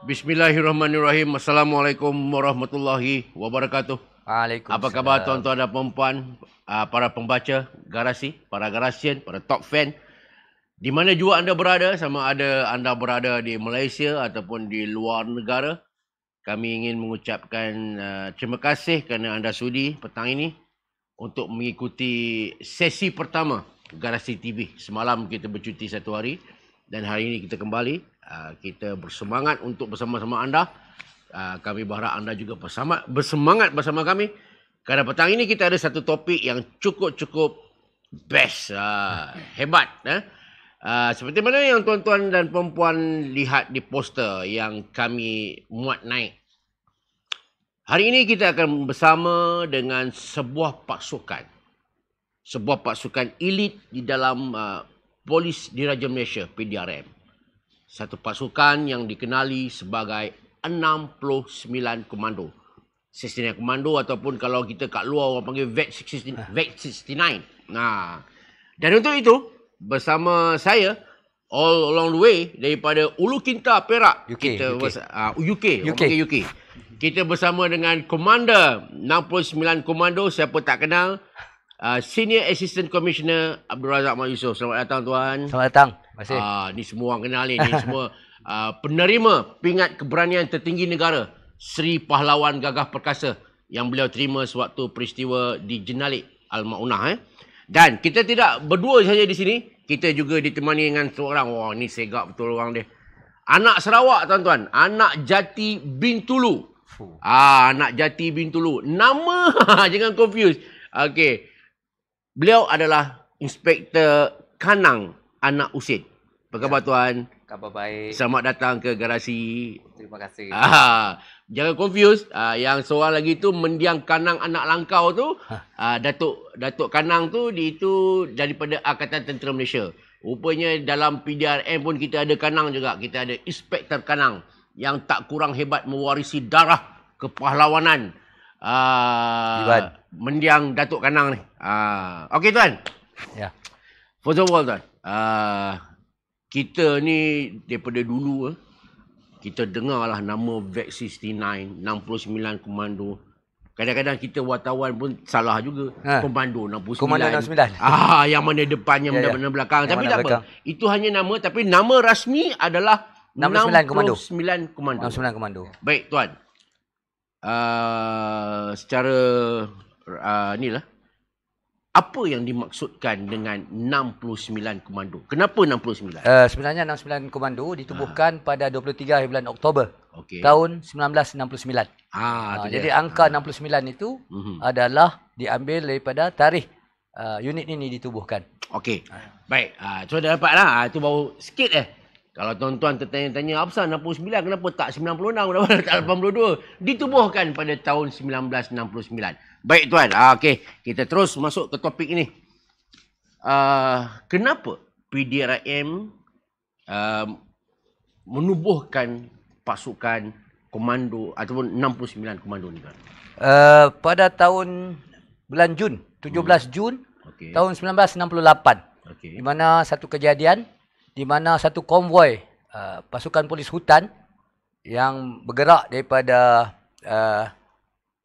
Bismillahirrahmanirrahim. Assalamualaikum warahmatullahi wabarakatuh. Waalaikumsalam. Apa khabar tuan-tuan dan puan-puan, uh, para pembaca garasi, para garasian, para top fan. Di mana juga anda berada, sama ada anda berada di Malaysia ataupun di luar negara. Kami ingin mengucapkan uh, terima kasih kerana anda sudi petang ini untuk mengikuti sesi pertama Garasi TV. Semalam kita bercuti satu hari dan hari ini kita kembali. Uh, kita bersemangat untuk bersama-sama anda. Uh, kami berharap anda juga bersama, bersemangat bersama kami. Kerana petang ini kita ada satu topik yang cukup-cukup best, uh, hebat. Uh, seperti mana yang tuan-tuan dan perempuan lihat di poster yang kami muat naik. Hari ini kita akan bersama dengan sebuah pasukan. Sebuah pasukan elit di dalam uh, Polis Diraja Malaysia, PDRM satu pasukan yang dikenali sebagai 69 komando. 69 komando ataupun kalau kita kat luar orang panggil VET 69. VET 69. Nah. Dan untuk itu bersama saya all along the way daripada Ulu Kinta Perak UK, kita UK. Bers- uh, UK, UK. UK. UK. Kita bersama dengan Komander 69 Komando siapa tak kenal uh, Senior Assistant Commissioner Abdul Razak Mat Yusof. Selamat datang tuan. Selamat datang. Kasih. Ah, ni semua orang kenal ni. Ni semua ah, penerima pingat keberanian tertinggi negara Sri Pahlawan Gagah Perkasa yang beliau terima sewaktu peristiwa di Jenalik Al-Maunah. Eh. Dan kita tidak berdua saja di sini. Kita juga ditemani dengan seorang. Wah, ni segak betul orang dia. Anak Sarawak, tuan-tuan. Anak Jati Bintulu. Fuh. Ah, anak Jati Bintulu. Nama, jangan confuse. Okey. Beliau adalah Inspektor Kanang Anak Usid. Apa khabar tuan? Khabar baik. Selamat datang ke garasi. Terima kasih. Ah, jangan confuse. Ah, yang seorang lagi tu mendiang Kanang Anak Langkau tu, ah, Datuk Datuk Kanang tu di itu daripada Angkatan Tentera Malaysia. Rupanya dalam PDRM pun kita ada Kanang juga. Kita ada Inspektor Kanang yang tak kurang hebat mewarisi darah kepahlawanan. Iban. Ah, mendiang Datuk Kanang ni. Ah, okey tuan. Ya. First of all tuan, uh, kita ni daripada dulu eh, kita dengarlah nama VET 69, 69 komando. Kadang-kadang kita wartawan pun salah juga. Ha. Komando 69. Komando 69. Ah, yang mana depannya, Ya, yang ya. mana belakang. Yang tapi tak belakang. apa. Itu hanya nama tapi nama rasmi adalah 69 komando. 69 komando. 69 komando. Baik tuan. Uh, secara uh, ni lah. Apa yang dimaksudkan dengan 69 komando? Kenapa 69? Uh, sebenarnya 69 komando ditubuhkan pada 23 hari bulan Oktober Okey. tahun 1969. Ah, Ah, tu jadi dia. angka 69 itu Mhm. adalah diambil daripada tarikh uh, unit ini ditubuhkan. Okey. Baik. Ah, so dah dapat. Ah, itu baru sikit eh. Kalau tuan-tuan tertanya-tanya, apa pasal 69? Kenapa tak 96? Kenapa tak 82? Ditubuhkan pada tahun 1969. Baik tuan. Ah, Okey. Kita terus masuk ke topik ini. Ah, kenapa PDRM um, menubuhkan pasukan komando ataupun 69 komando ni tuan? Uh, pada tahun bulan Jun, 17 Jun Okey. tahun 1968. Okey. di mana satu kejadian di mana satu konvoi uh, pasukan polis hutan yang bergerak daripada uh,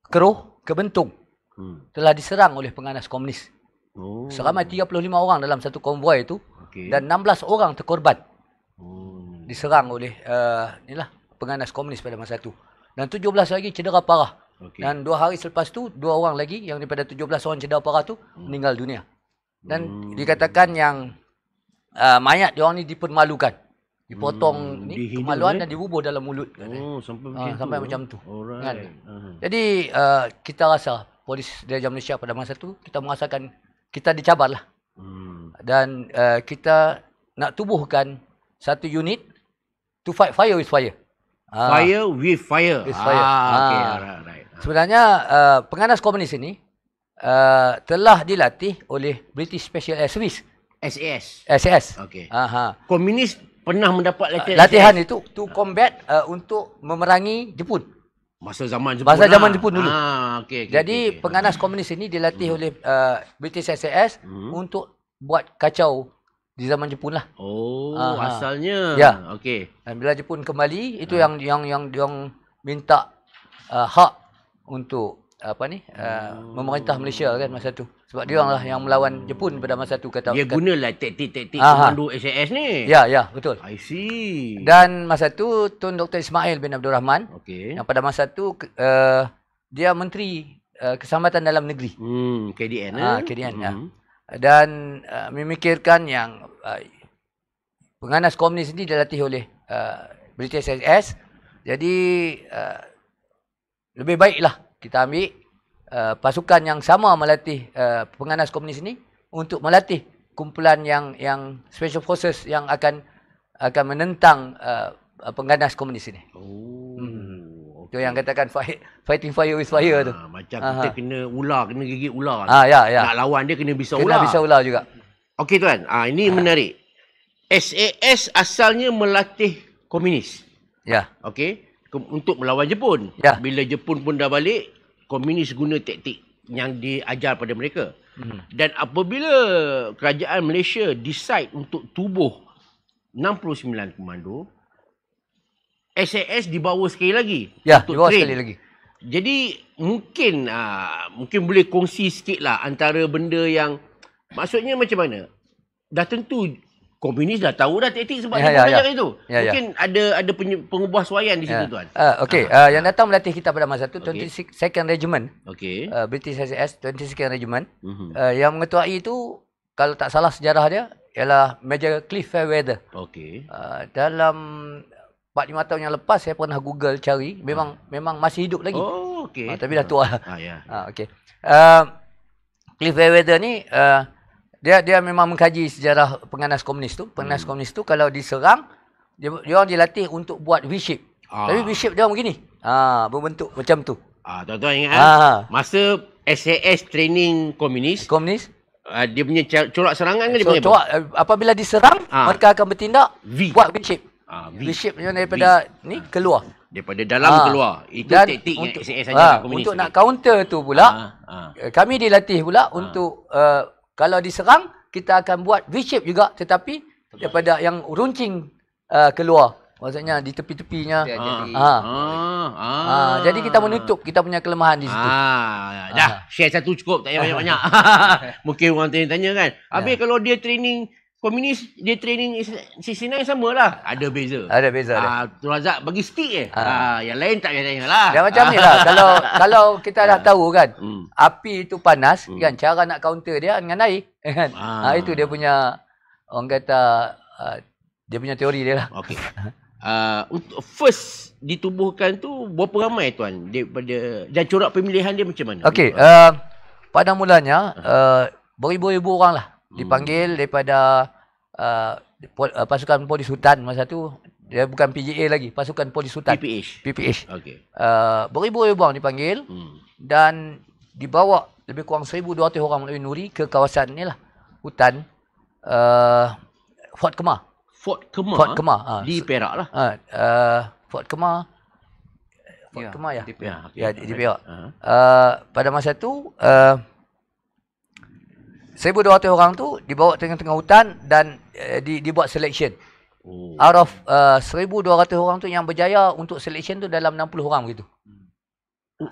Keruh ke Bentung Hmm. telah diserang oleh penganas komunis. Oh. Seramai 35 orang dalam satu konvoi itu Okey. dan 16 orang terkorban Oh. diserang oleh uh, inilah penganas komunis pada masa itu. Dan 17 lagi cedera parah. Okey. Dan dua hari selepas tu dua orang lagi yang daripada 17 orang cedera parah tu meninggal dunia. Dan Hmm. dikatakan yang uh, mayat dia orang ni dipermalukan. Dipotong Hmm, ni dihina, kemaluan eh? dan dibubur dalam mulut. Oh, sampai macam sampai tu. macam tu. Alright. Kan? Uh-huh. Jadi uh, kita rasa polis Diraja Malaysia pada masa tu kita merasakan kita dicabar lah. Hmm. Dan uh, kita nak tubuhkan satu unit to fight fire with fire. Ah, Fire with fire. With fire. Ah, okay. Ah. Alright, alright. Sebenarnya uh, penganas komunis ini uh, telah dilatih oleh British Special Air Service SAS. SAS. Okey. Aha. Komunis pernah mendapat latihan Latihan SAS? itu to combat uh, untuk memerangi Jepun. Masa zaman Jepun. Masa lah. zaman Jepun dulu. Ah, okey, okey. Jadi okey, okey. penganas komunis ini dilatih oleh uh, British SAS Hmm. untuk buat kacau di zaman Jepun lah. Oh, Aha. asalnya. Ya. Okey. Dan bila Jepun kembali, itu Ah. yang yang yang yang minta uh, hak untuk apa ni uh, Oh. memerintah Malaysia kan masa tu. Sebab dia orang lah yang melawan Jepun pada masa tu kata. Dia kata gunalah taktik-taktik komando SAS ni. Ya, ya, betul. I see. Dan masa tu Tun Dr. Ismail bin Abdul Rahman Okey. yang pada masa tu uh, dia menteri uh, keselamatan dalam negeri. Hmm, KDN Ah, eh? KDN, ya. Hmm. dan uh, memikirkan yang uh, penganas komunis ini dilatih oleh uh, British SS. Jadi uh, lebih baiklah kita ambil uh, pasukan yang sama melatih uh, penganas komunis ini untuk melatih kumpulan yang yang special forces yang akan akan menentang uh, pengganas komunis ini. Oh. Hmm. Itu yang katakan fight, fighting fire with fire tu. Ah, macam Aha. kita kena ular, kena gigit ular. Ah ya ya. Nak lawan dia kena bisa Kena ular. bisa ular juga. Okey tuan, ah ini menarik. SAS asalnya melatih komunis. Ya. Okey, Ke- untuk melawan Jepun. Ya. Bila Jepun pun dah balik, komunis guna taktik yang diajar pada mereka. Hmm. Dan apabila kerajaan Malaysia decide untuk tubuh 69 komando, SAS dibawa sekali lagi Ya, untuk di bawah train. sekali lagi. Jadi mungkin ah, mungkin boleh kongsi sikit lah antara benda yang maksudnya macam mana? Dah tentu komunis dah tahu dah taktik sebab Ya, dia ya, belajar ya. itu. Ya, ya. mungkin ada ada penye- pengubahsuaian di situ Ya. tuan. Uh, Okey, uh, yang datang melatih kita pada masa tu Okey. 22nd Regiment, Okey. uh, British SAS 22nd Regiment. Mhm. Uh, yang mengetuai itu kalau tak salah sejarah dia ialah Major Cliff Fairweather. Okey. Uh, dalam 4-5 tahun yang lepas saya pernah Google cari, memang memang masih hidup lagi. Oh, okey. Uh, tapi dah tua. Ah, ya. Ah, okey. Uh, Cliff Fairweather ni uh, dia dia memang mengkaji sejarah penganas komunis tu. Penganas Hmm. komunis tu kalau diserang dia dia orang dilatih untuk buat V-shape. Ah. Tapi V-shape dia orang begini. Ah, berbentuk macam tu. Ah, tuan-tuan ingat ah. Ah, Masa SAS training komunis, komunis. ah, dia punya corak serangan dia So, panggil corak, uh, apabila diserang, Ah. mereka akan bertindak V. buat V-shape. Ah, V. V-shape yang daripada ni keluar. Daripada dalam Ah. keluar. Itu Dan taktik yang untuk, SAS ah, ajar komunis. Untuk tu. nak counter tu pula, Ah, ah. eh, kami dilatih pula untuk uh, kalau diserang, kita akan buat V-shape juga tetapi daripada yang runcing uh, keluar. Maksudnya di tepi-tepinya. Dia Ah. jadi Ah. Ah, ah. Ah, jadi kita menutup kita punya kelemahan di situ. Ah, dah Ah. share satu cukup tak payah banyak-banyak. Mungkin orang tanya-tanya kan. Habis Ya. kalau dia training komunis, dia training CC9 sama lah. Ada beza. Ada beza dia. Ah, tu Razak bagi stick je. Ah. Ah. yang lain tak payah tanya lah. Dia macam ni lah. kalau kalau kita dah tahu kan, Hmm. api itu panas, Hmm. kan cara nak counter dia dengan air. Kan? Ah. Ah. itu dia punya orang kata uh, dia punya teori dia lah. Okey. Uh, first ditubuhkan tu berapa ramai tuan daripada dan corak pemilihan dia macam mana? Okey, uh, pada mulanya uh, beribu-ribu orang lah Hmm. dipanggil daripada uh, uh, pasukan polis hutan masa tu dia bukan PJA lagi, pasukan polis hutan PPH. PPH. Okey. Uh, beribu-ribu orang dipanggil Hmm. dan dibawa lebih kurang 1200 orang melalui nuri ke kawasan ni lah hutan uh, Fort Kemar. Fort Kemar. Fort Kemar. Ha. Di Perak lah. Uh, uh, Fort Kemar. Fort Ya, Kemar ya. di Ya, okay. Ya, di, di Perak. Ah. Uh, pada masa tu uh, 1200 orang tu dibawa tengah-tengah hutan dan uh, di, dibuat selection. Oh. Out of uh, 1200 orang tu yang berjaya untuk selection tu dalam 60 orang begitu.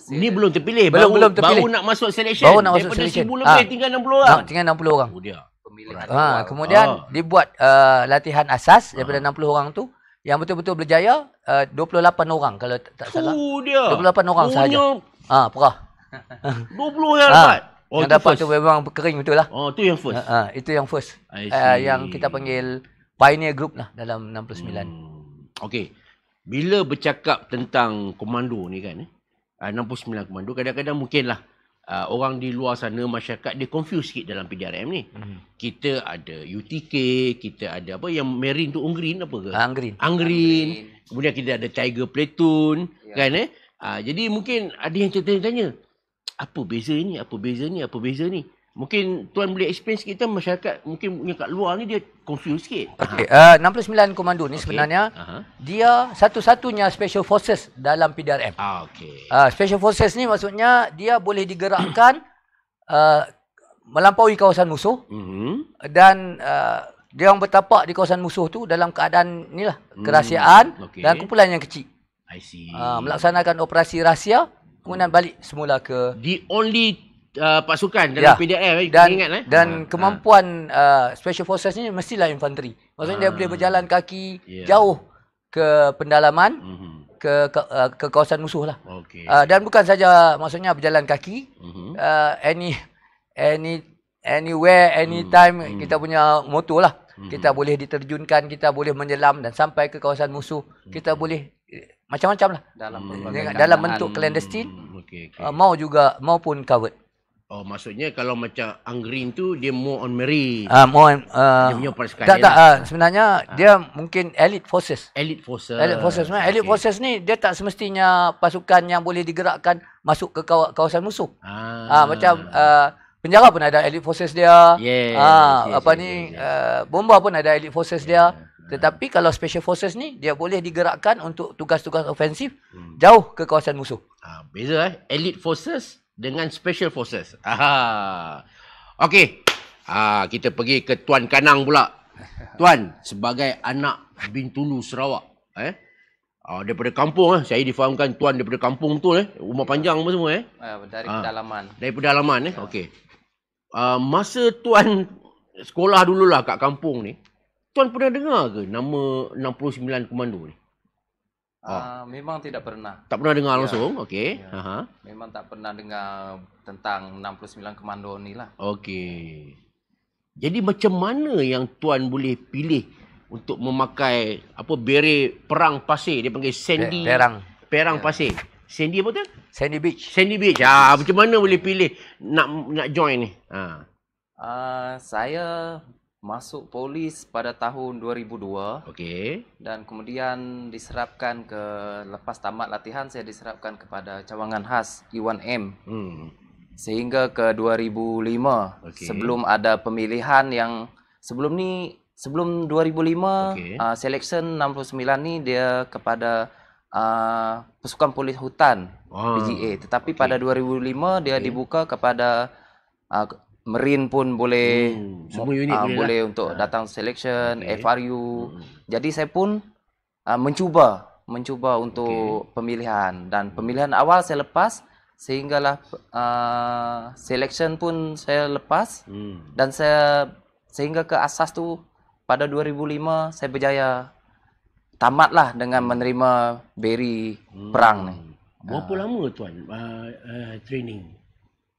Ni belum terpilih. Belum- baru, belum terpilih. Baru nak masuk selection. Baru nak masuk Daripada selection. 1000 lebih Ah. tinggal 60 orang. Nak tinggal 60 orang. Oh dia. pemilihan Ha, kemudian Ah. dibuat uh, latihan asas daripada Ah. 60 orang tu yang betul-betul berjaya uh, 28 orang kalau tak, tak salah. Oh dia. 28 orang sahaja. Punya Ah, perah. 20 yang Ah. dapat. Oh, yang dapat first. tu memang kering betul lah. Oh, tu yang first. Ha, ha, itu yang first. Uh, yang kita panggil pioneer group lah dalam 69. Hmm. Okey. Bila bercakap tentang komando ni kan, eh, uh, 69 komando, kadang-kadang mungkinlah uh, orang di luar sana, masyarakat, dia confuse sikit dalam PDRM ni. Hmm. Kita ada UTK, kita ada apa, yang Marine tu Ungrin apa ke? Ah, Anggreen. Angrin. Kemudian kita ada Tiger Platoon, Ya. kan eh? Uh, jadi mungkin ada yang tertanya-tanya, apa beza ni, apa beza ni, apa beza ni? Mungkin tuan boleh explain sikit kita masyarakat mungkin yang kat luar ni dia confuse sikit. Okey, uh, 69 komando ni Okey. sebenarnya Aha. dia satu-satunya special forces dalam PDRM. Ah, okey. Uh, special forces ni maksudnya dia boleh digerakkan uh, melampaui kawasan musuh Mhm. dan uh, dia orang bertapak di kawasan musuh tu dalam keadaan ni lah kerahsiaan okey. dan kumpulan yang kecil. I see. Uh, melaksanakan operasi rahsia kemudian balik semula ke The only uh, pasukan dalam Ya. PDR eh, dan ingat eh. dan Ha, kemampuan uh, special forces ni mestilah infanteri. Maksudnya dia Ah. boleh berjalan kaki Ya. jauh ke pendalaman ha. Mhm. ke ke, uh, ke kawasan musuh lah. Okey. Uh, dan bukan saja maksudnya berjalan kaki Mhm. uh, any any anywhere anytime Hmm. kita punya motor lah. Hmm. Kita boleh diterjunkan, kita boleh menyelam dan sampai ke kawasan musuh. Kita boleh eh, macam-macam lah. dalam Hmm. dalam bentuk clandestine Hmm, okey okey. uh, mau juga maupun covered. Oh maksudnya kalau macam Anggreen tu dia more on merit. Uh, mau uh, dia punya pasukan tak tak uh, sebenarnya dia mungkin elite forces. Elite forces. Elite forces sebenarnya elite forces ni dia tak semestinya pasukan yang boleh digerakkan masuk ke kawa- kawasan musuh. Ah, Ah macam uh, penjara pun ada elite forces dia. Yes, ah yes, apa yes, ni yes, yes. Uh, bomba pun ada elite forces dia. Tetapi kalau special forces ni dia boleh digerakkan untuk tugas-tugas ofensif Hmm. jauh ke kawasan musuh. Ah, beza eh. Elite forces dengan special forces. Aha. Okey. Ah, kita pergi ke Tuan Kanang pula. Tuan, sebagai anak Bintulu Sarawak, eh? Ah, daripada kampung eh. Saya difahamkan tuan daripada kampung betul eh. Rumah panjang apa semua eh. Ah, dari Ah. pedalaman. Dari pedalaman eh. Okey. Uh, masa tuan sekolah dululah kat kampung ni, tuan pernah dengar ke nama 69 komando ni? Ah, memang tidak pernah. Tak pernah dengar Ya. langsung? Okey. Ya. Aha. Memang tak pernah dengar tentang 69 komando ni lah. Okey. Jadi macam mana yang tuan boleh pilih untuk memakai apa beret perang pasir dia panggil sandy Pe- Perang perang Ya. pasir. Sandy apa tu? Sandy Beach. Sandy Beach. Ah macam mana boleh pilih nak nak join ni? Ha. Ah, saya masuk polis pada tahun 2002 Okey. dan kemudian diserapkan ke lepas tamat latihan saya diserapkan kepada cawangan khas I1M Hmm. sehingga ke 2005 Okey. sebelum ada pemilihan yang sebelum ni sebelum 2005 Okey. uh, selection 69 ni dia kepada uh, pasukan polis hutan Ah. PGA tetapi okey. pada 2005 dia Okey. dibuka kepada uh, Marine pun boleh Hmm, semua unit ah, boleh lah. untuk Ah. datang selection Okey. FRU Hmm. jadi saya pun uh, mencuba mencuba untuk pemilihan dan pemilihan awal saya lepas sehinggalah uh, selection pun saya lepas Hmm. dan saya sehingga ke asas tu pada 2005 saya berjaya tamatlah dengan menerima beri perang ni. Berapa lama tuan uh, uh, training?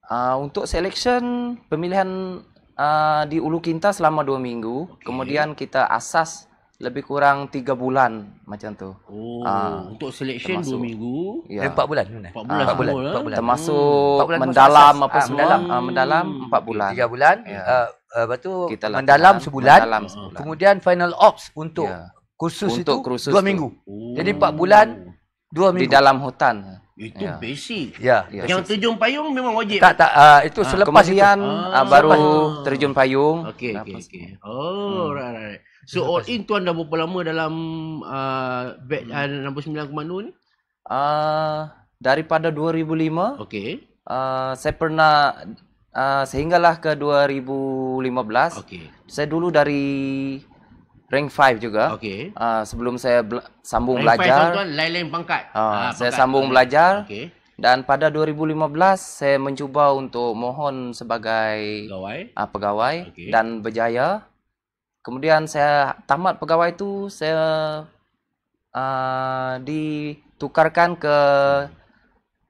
Uh, untuk selection pemilihan uh, di Ulu Kinta selama dua minggu, Okey. kemudian kita asas lebih kurang tiga bulan macam tu. Oh, Ah, untuk selection termasuk. 2 minggu. Ya. Ya. Empat bulan. 4 bulan Empat bulan. semua lah. Empat bulan. Termasuk Empat bulan termasuk mendalam apa Ah, semua, mendalam. ah, mendalam empat Okey. bulan. Tiga bulan. Ya. Uh, uh, lepas tu Kita latihan, mendalam sebulan. Mendalam sebulan. Kemudian final ops untuk Ya. kursus Untuk itu kursus dua tu. minggu. Oh. Jadi empat bulan, Dua di minggu. dalam hutan. Itu Ya. basic. Ya. Ya. Yang terjun payung memang wajib. Tak tak uh, itu Ah, selepas itu. Ah. ah, baru Selepas terjun payung. Okey, okey, okey. Oh, right, right, right. So all in tuan dah berapa lama dalam uh, batch uh, 69 komando ni? Ah, daripada 2005 Okey. ah, saya pernah ah, sehinggalah ke 2015 Okey. saya dulu dari rank 5 juga. Okey. Ah, sebelum saya bela- sambung Rank belajar tuan lain-lain pangkat. Ah, saya pangkat. sambung belajar. Okey. dan pada 2015 saya mencuba untuk mohon sebagai Pegawai. ah, pegawai Okey. dan berjaya. Kemudian saya tamat pegawai itu saya ah, ditukarkan ke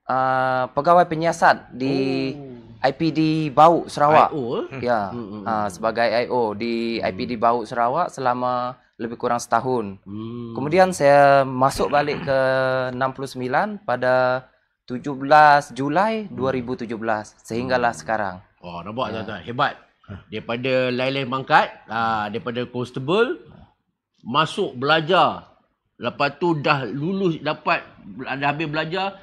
ah, pegawai penyiasat di IPD Bau Sarawak. IO. eh? Ya, Hmm, hmm, ah, sebagai IO di IPD Bau Sarawak selama lebih kurang setahun. Hmm. Kemudian saya masuk balik ke 69 pada 17 Julai 2017 sehinggalah sekarang. Oh, nampak Ya. tuan-tuan. Hebat. Daripada lain-lain pangkat, ah, daripada constable, masuk belajar. Lepas tu dah lulus, dapat, dah habis belajar,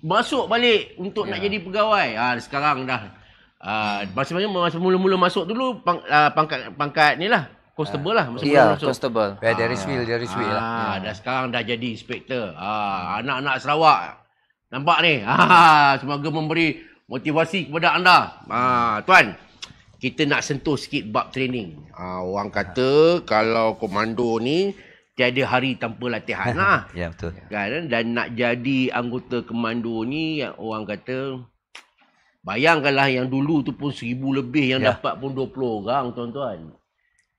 masuk balik untuk nak Ya. jadi pegawai. Ah, sekarang dah. Ah, masa masa mula-mula masuk dulu pang, ah, pangkat pangkat ni lah. Constable lah. Masa mula Ya, masuk. constable. Ya, dari Swill, dari Swill lah. Ah, dah sekarang dah jadi inspektor. Ah, anak-anak Sarawak. Nampak ni? Ah, semoga memberi motivasi kepada anda. Ah, tuan. kita nak sentuh sikit bab training. Ah, orang kata kalau komando ni tiada hari tanpa latihan lah. Ya betul. kan? Dan nak jadi anggota komando ni orang kata bayangkanlah yang dulu tu pun seribu lebih yang Ya. dapat pun 20 orang tuan-tuan.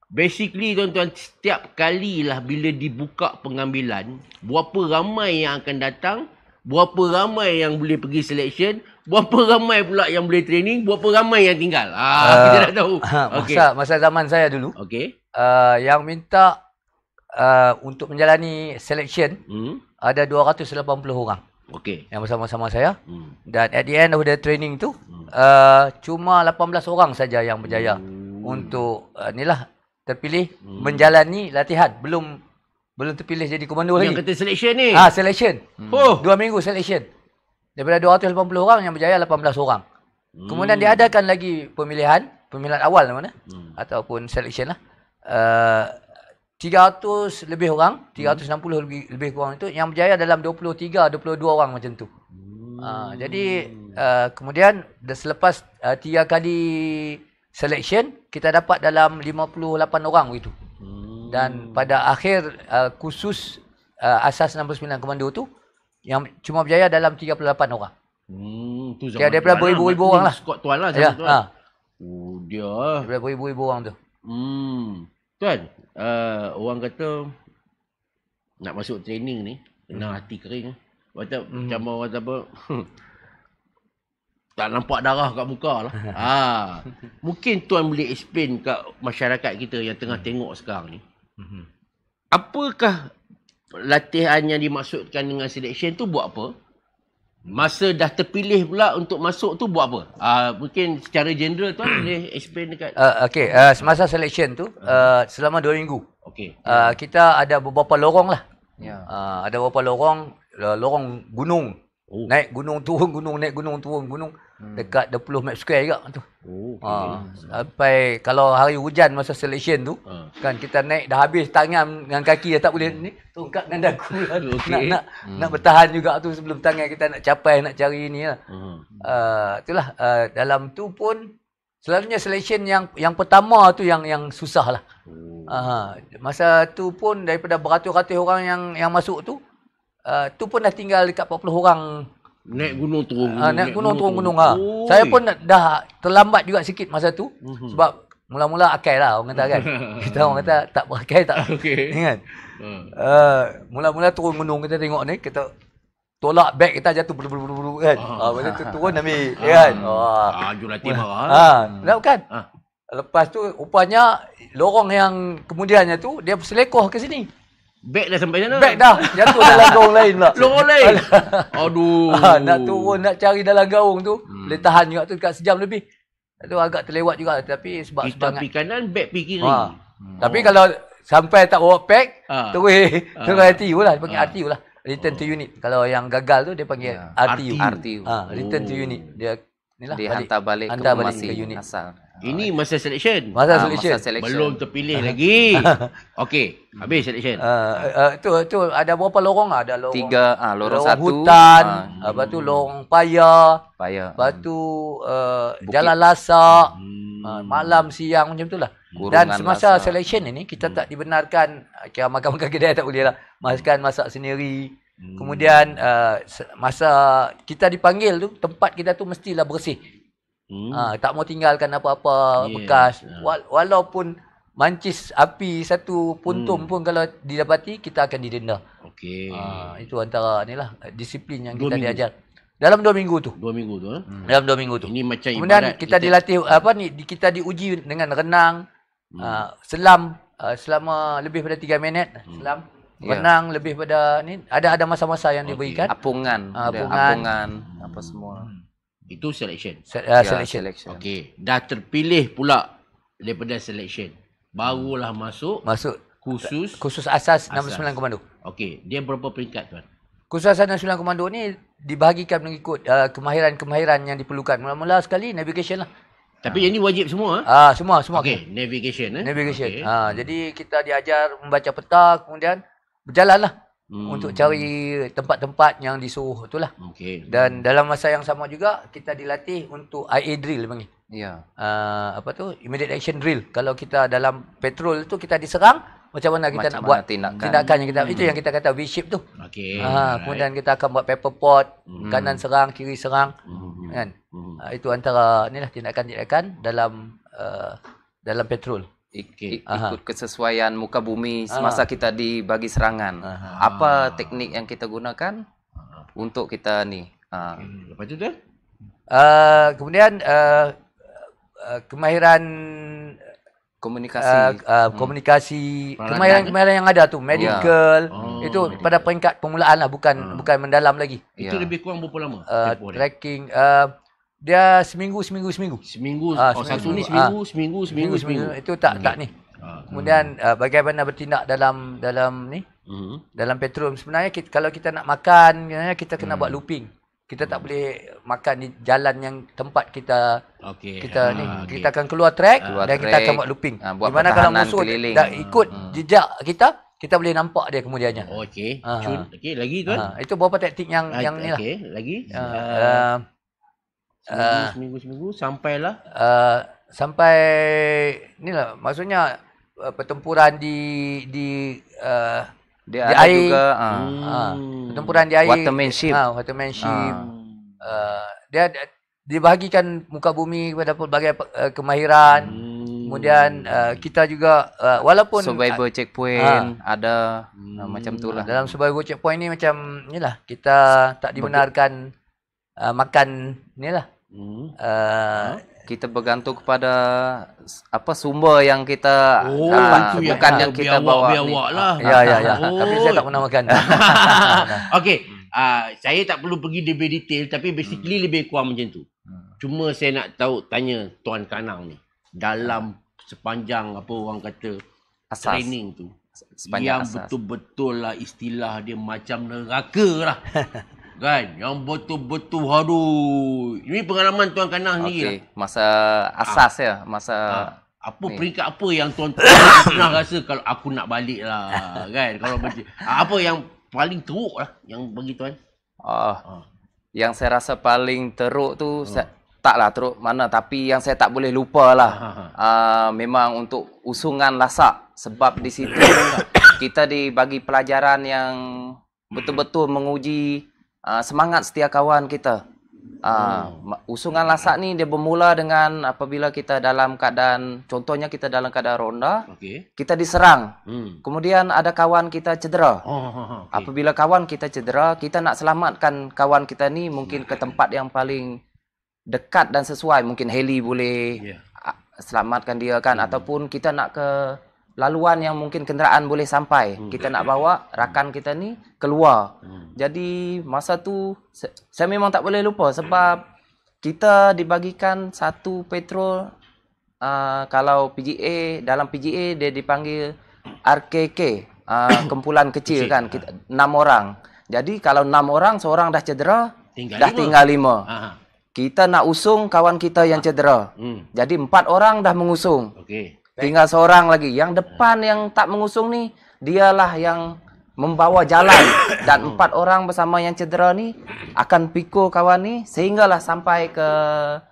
Basically tuan-tuan setiap kali lah bila dibuka pengambilan berapa ramai yang akan datang berapa ramai yang boleh pergi selection berapa ramai pula yang boleh training berapa ramai yang tinggal. Ah Ah, kita nak tahu. Ha, okey. masa masa zaman saya dulu okey. uh, yang minta uh, untuk menjalani selection hmm ada 280 orang okey yang bersama-sama saya hmm dan at the end of the training tu Hmm. uh, cuma 18 orang saja yang berjaya Hmm. untuk uh, inilah terpilih Hmm. menjalani latihan belum belum terpilih jadi komando yang lagi. kata selection ni Ah selection. oh Dua minggu selection. Daripada 280 orang yang berjaya 18 orang. Kemudian Hmm. diadakan lagi pemilihan, pemilihan awal mana Hmm. ataupun selection lah. Uh, 300 lebih orang, 360 lebih lebih kurang itu yang berjaya dalam 23 22 orang macam tu. Hmm. Uh, jadi uh, kemudian selepas uh, tiga kali selection kita dapat dalam 58 orang begitu. Hmm. Dan pada akhir uh, kursus uh, asas 69 komando tu yang cuma berjaya dalam 38 orang. Hmm, tu Dia daripada beribu-ribu Ni orang lah. Squad tuan lah Ya, ha, Oh, dia. daripada beribu-ribu orang tu. Hmm. Tuan, uh, orang kata nak masuk training ni kena hati kering. Macam Hmm. macam orang kata apa? tak nampak darah kat muka lah. ha. Mungkin tuan boleh explain kat masyarakat kita yang tengah tengok sekarang ni. Mhm. Apakah latihan yang dimaksudkan dengan selection tu buat apa? Masa dah terpilih pula untuk masuk tu buat apa? Ah mungkin secara general tuan boleh explain dekat Uh, okay, uh, semasa selection tu uh, selama 2 minggu Okey. uh, kita ada beberapa lorong lah. Ya. Uh, ada beberapa lorong, uh, lorong gunung. Oh. Naik gunung, turun gunung, naik gunung, turun gunung. Hmm. Dekat 20 map square juga tu. Oh. Ha, sampai kalau hari hujan masa selection tu, Ha. kan kita naik dah habis tangan dengan kaki dah tak boleh ni tongkat dengan dagu lah. Okey. nak nak nak bertahan juga tu sebelum tangan kita nak capai nak cari ni lah. Ha. Uh, itulah uh, dalam tu pun selalunya selection yang yang pertama tu yang yang susah lah. Oh. Uh, masa tu pun daripada beratus-ratus orang yang yang masuk tu uh, tu pun dah tinggal dekat 40 orang Naik gunung turun Ah, naik gunung turun gunung ha. Oi. Saya pun dah- terlambat juga sikit masa tu Mhm. sebab mula-mula akai lah orang kata kan. kita orang kata tak berakai tak. Okey. Kan? Ha. Uh, mula-mula turun gunung kita tengok ni kita tolak beg kita jatuh bulu bulu bulu kan. Ah, lepas tu turun ambil kan. Wah. Ah, jurulatih marah. Ha, tak kan? Ah. Lepas tu rupanya lorong yang kemudiannya tu dia selekoh ke sini. Beg dah sampai sana. Beg dah jatuh dalam gaung lain pula. Lorong lain. Aduh. Ha, nak turun nak cari dalam gaung tu Hmm. boleh tahan juga tu dekat sejam lebih. Itu agak terlewat juga tapi sebab Kita semangat. pergi kanan, beg pergi kiri. Ha. Tapi kalau sampai tak bawa pack, Ah. terus terus Ah. RTU lah, dia panggil Ah. RTU lah. Return to unit. Kalau yang gagal tu dia panggil Ya. RTU. RTU. Ha, return to Oh. unit. Dia inilah balik. Dihantar balik Hantar ke balik masing ke unit. asal. Ini masa selection. Masa Ah, selection. masa selection. Belum terpilih lagi. Okey, habis selection. Uh, uh, tu tu ada berapa lorong? Ada lorong Tiga, ah, lorong, lorong satu. hutan, ah, ah, lepas tu lorong paya, paya. lepas tu uh, Bukit. jalan lasak, Hmm. uh, malam siang macam tu lah. Gurungan Dan semasa lasak. selection ini kita tak dibenarkan ah, kira makan-makan kedai tak boleh lah. Masakan masak sendiri. Hmm. Kemudian uh, masa kita dipanggil tu tempat kita tu mestilah bersih. Hmm. Ha, tak mau tinggalkan apa-apa Yes, bekas. ah. Wal- walaupun mancis api satu puntum Hmm. pun kalau didapati kita akan didenda. Okey. Ha, itu antara inilah disiplin yang Dua kita minggu. diajar. Dalam dua minggu tu. Dua minggu tu. Eh? Dalam dua minggu tu. Ini macam Kemudian ibarat kita dilatih apa ni kita diuji dengan renang, Hmm. uh, selam uh, selama lebih pada 3 minit, Hmm. selam, Ya. renang lebih pada ni ada ada masa-masa yang Okey. diberikan. Apungan. Ah, Ada apungan. apungan. Apa semua. Itu selection. Se- uh, selection. selection. Okey, dah terpilih pula daripada selection. Barulah masuk Masuk khusus. khusus asas, Asas. 69 komando. Okey, dia berapa peringkat tuan? Khusus asas 69 komando ni dibahagikan mengikut uh, kemahiran-kemahiran yang diperlukan. Mula-mula sekali navigation lah. Tapi yang ni wajib semua. eh? Ah semua semua. Okey, navigation eh. Navigation. Okey. Ha, jadi kita diajar membaca peta kemudian berjalanlah. Hmm. untuk cari tempat-tempat yang disuruh itulah. Okey. Dan dalam masa yang sama juga kita dilatih untuk IA drill panggil. Ya. Uh, apa tu immediate action drill. Kalau kita dalam petrol tu kita diserang macam mana kita Macam nak mana buat tindakan. tindakan yang kita itu yang kita kata V shape tu. Okey. Ha, kemudian kita akan buat paper pot, Hmm. kanan serang, kiri serang Hmm. kan. Hmm. Uh, itu antara inilah tindakan-tindakan dalam uh, dalam petrol. Ik- ikut kesesuaian muka bumi Ah. semasa kita dibagi serangan. Aha. Apa teknik yang kita gunakan untuk kita ni? Ah, Okey. Lepas tu tu? Uh, kemudian uh, uh, kemahiran komunikasi. uh, uh, komunikasi Peralatan, kemahiran-kemahiran yang ada tu medical Oh. itu pada peringkat permulaan lah bukan bukan mendalam lagi. Itu Ya. lebih kurang berapa lama? Uh, tracking uh, dia seminggu seminggu seminggu. Seminggu. Ah, oh, satu seminggu. ni seminggu, seminggu, seminggu, Seminggu seminggu. seminggu itu tak tak ni. Ah. Kemudian uh, bagaimana bertindak dalam dalam ni Hmm. dalam petrol sebenarnya kita, kalau kita nak makan kita kena buat looping. Kita tak boleh makan di jalan yang tempat kita Okey. kita Ah, ni okey. kita akan keluar track Keluar dan kita track, akan buat looping. ah, buat Di mana kalau musuh keliling. dah ikut Hmm. jejak kita, kita boleh nampak dia kemudiannya. Oh, okey. Cun. Okey, lagi tuan. Ha, itu beberapa taktik yang Ah, yang ni lah. Okey, lagi. Uh, Ah, uh, seminggu, ah. seminggu, seminggu sampailah. uh, sampai ni lah maksudnya uh, pertempuran di di uh, Dia Di ada air. juga ah, ha, Hmm. pertempuran di air Watermanship. ha, watermanship Ah. uh, dia dia- dibahagikan muka bumi kepada pelbagai uh, kemahiran Hmm. kemudian uh, kita juga uh, walaupun survivor checkpoint ada Hmm. ah, macam tu lah. dalam survival checkpoint ni macam ni lah kita tak dibenarkan uh, makan ni lah Hmm. uh, Kita bergantung kepada apa sumber yang kita Oh, dapat, itu yang bukan kata yang kita biawak, bawa biawak ni. lah. ya ya ya Oh. tapi saya tak pernah makan Okey, ah saya tak perlu pergi lebih detail tapi basically lebih kurang macam tu. Cuma saya nak tahu tanya tuan Kanang ni dalam sepanjang apa orang kata Asas. training tu Sepanjang yang asas. betul-betul lah istilah dia macam neraka lah. kan? Yang betul-betul aduh. Ini pengalaman tuan Kanang ni lah. Okey, masa asas ya, masa Ah, apa Ni. peringkat apa yang tuan pernah rasa kalau aku nak balik lah kan kalau macam ah, apa yang paling teruk lah yang bagi tuan oh, Ah. yang saya rasa paling teruk tu saya, taklah teruk mana tapi yang saya tak boleh lupa lah. Ah, ah, Uh, memang untuk usungan lasak sebab di situ kita dibagi pelajaran yang betul-betul menguji uh, semangat setia kawan kita. Uh, ma- usungan lasak ni dia bermula dengan apabila kita dalam keadaan contohnya kita dalam keadaan ronda, okey kita diserang. hmm Kemudian ada kawan kita cedera. oh ha, ha, okey Apabila kawan kita cedera, kita nak selamatkan kawan kita ni mungkin ke tempat yang paling dekat dan sesuai. Mungkin heli boleh a- selamatkan dia kan ataupun kita nak ke laluan yang mungkin kenderaan boleh sampai. Kita nak bawa rakan kita ni keluar. hmm. Jadi masa tu saya memang tak boleh lupa sebab kita dibagikan satu petrol uh, kalau PGA dalam PGA dia dipanggil RKK uh, kumpulan kecil Kecil, kan kita enam orang. Jadi kalau enam orang seorang dah cedera tinggal dah lima. tinggal lima. ha, ha. Kita nak usung kawan kita yang cedera. hmm Jadi empat orang dah mengusung. okey Tinggal seorang lagi. Yang depan yang tak mengusung ni, dialah yang membawa jalan. Dan empat orang bersama yang cedera ni akan pikul kawan ni sehinggalah sampai ke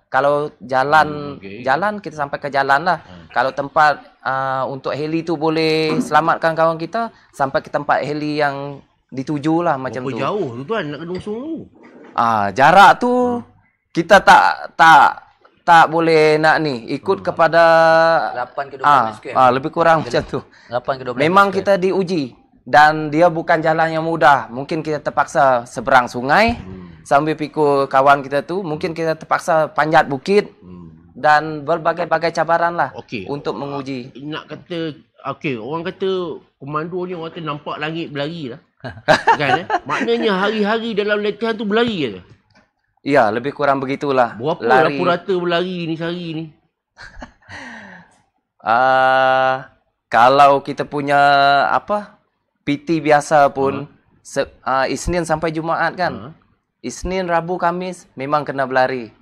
kalau jalan Hmm, okey. jalan kita sampai ke jalan lah. Kalau tempat uh, untuk heli tu boleh selamatkan kawan kita sampai ke tempat heli yang dituju lah macam Berapa tu. jauh tu tuan nak kena usung tu Ah, jarak tu kita tak tak tak boleh nak ni ikut kepada 8 ke 12 ah, sekian. ah lebih kurang macam tu. 8 ke 12 Memang minit kita diuji dan dia bukan jalan yang mudah. Mungkin kita terpaksa seberang sungai hmm. sambil pikul kawan kita tu, mungkin kita terpaksa panjat bukit hmm. dan berbagai-bagai cabaran lah Okey. untuk menguji. nak kata okey orang kata komando ni orang kata nampak langit berlari lah kan eh maknanya hari-hari dalam latihan tu berlari ke Ya, lebih kurang begitulah. berapa Lari. rata-rata berlari ni sehari ni Ah, kalau kita punya apa PT biasa pun se, ah, Isnin sampai Jumaat kan. Ha. Isnin, Rabu, Kamis memang kena berlari.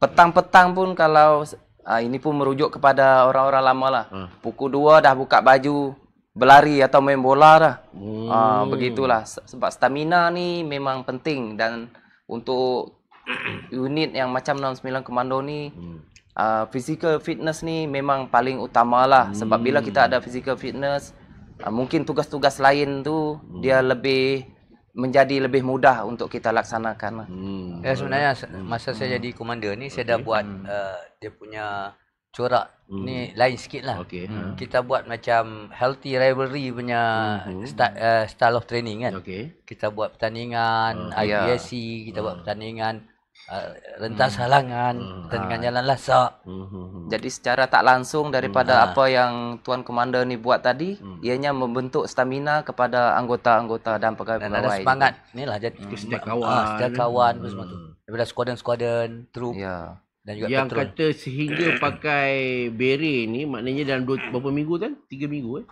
Petang-petang pun kalau ah, ini pun merujuk kepada orang-orang lama lah. Ha. Pukul 2 dah buka baju, berlari atau main bola dah. Hmm. Ah begitulah Se- sebab stamina ni memang penting dan untuk unit yang macam 69 komando ni Hmm. uh, physical fitness ni memang paling utama lah sebab bila kita ada physical fitness uh, mungkin tugas-tugas lain tu dia lebih menjadi lebih mudah untuk kita laksanakan lah. Hmm. Ya sebenarnya se- masa saya jadi komander ni saya dah buat uh, dia punya corak ni lain sikit lah. Okey. Hmm. Kita buat macam healthy rivalry punya Mhm. sta- uh, style of training kan. Okey. Kita buat pertandingan Ah, ya. IPSC, kita buat pertandingan uh, rentas halangan, Hmm. pertandingan jalan lasak. Hmm. hmm, hmm. Jadi secara tak langsung daripada Ah. apa yang tuan komander ni buat tadi ianya membentuk stamina kepada anggota-anggota dan Dan ada pegawai-pegawai. semangat ni lah jadi Setiap kawan. ah, setiap kawan apa semua tu. Hmm. Daripada skuadron-skuadron, troop Ya. dan juga Yang patrol. kata sehingga pakai beret ni maknanya dalam dua, berapa minggu kan? Tiga minggu eh?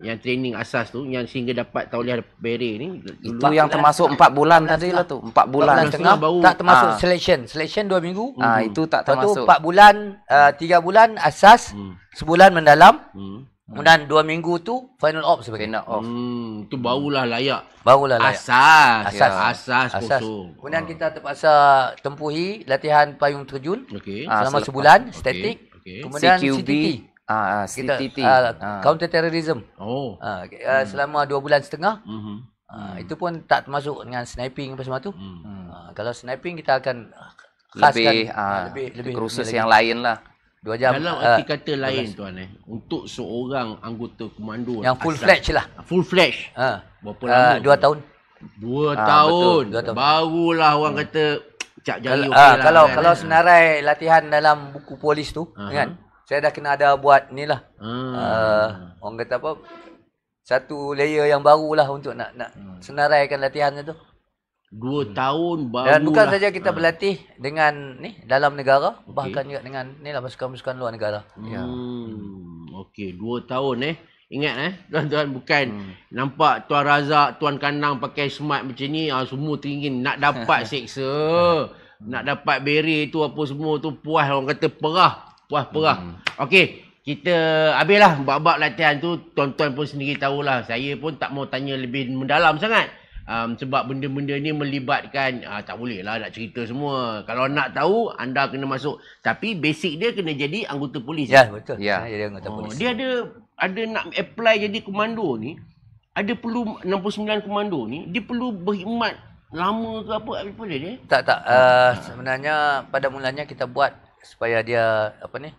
Yang training asas tu yang sehingga dapat tauliah beret ni Itu dulu yang termasuk empat bulan tadi lah tu. Empat bulan. Bulan setengah baru- tak termasuk Ah. selection. Selection dua minggu. Ah itu tak Lepas tu termasuk. empat bulan, uh, tiga bulan asas, Hmm. sebulan mendalam, Hmm. kemudian dua minggu tu final ops sebagai. Kena off. Hmm, tu barulah layak. Barulah layak. Asas. Asas. Asas, Asas. kosong. Kemudian kita terpaksa tempuhi latihan payung terjun Okey. Ah, selama selepas. sebulan, Okey, statik. okey. Kemudian CQB. CTT. Ah, ah, Kita CTT. uh, Ah. counter terrorism. Oh. Uh, uh, selama dua bulan setengah. Mhm. Uh, Itu pun tak termasuk dengan sniping apa semua tu. Hmm. Uh, kalau sniping kita akan khaskan Lebih, ah, ah, lebih lebih kursus lebih yang lagi. lain lah. dua jam Dalam ah, arti kata lain tuan eh, untuk seorang anggota komando yang full fledged lah. Full fledged. Ha. Berapa Uh, lama? dua tu? tahun. Dua Ah, tahun. betul, dua tahun. Barulah orang kata cap jari Kalau, okey ah, lah. kalau kan, kalau eh. senarai latihan dalam buku polis tu Aha. kan. Saya dah kena ada buat ni lah. Ah. Uh, orang kata apa? Satu layer yang baru lah untuk nak nak senaraikan latihan tu. Dua tahun baru Dan bukan lah. saja kita berlatih dengan ni dalam negara, bahkan juga dengan ni lah pasukan-pasukan luar negara. Ya. Hmm. Okey, dua tahun eh. Ingat eh, tuan-tuan bukan Hmm. nampak Tuan Razak, Tuan Kanang pakai smart macam ni, ah, semua teringin nak dapat seksa. nak dapat beret tu apa semua tu puas orang kata perah. Puas perah. Hmm. Okey, kita habislah bab-bab latihan tu, tuan-tuan pun sendiri tahulah. Saya pun tak mau tanya lebih mendalam sangat. Um, sebab benda-benda ni melibatkan uh, tak boleh lah nak cerita semua. Kalau nak tahu anda kena masuk. Tapi basic dia kena jadi anggota polis. Ya, betul. Ya. Saya dia anggota Oh, polis. dia ada ada nak apply jadi komando ni. Ada perlu 69 komando ni, dia perlu berkhidmat lama ke apa apa dia? Tak tak uh, sebenarnya pada mulanya kita buat supaya dia apa ni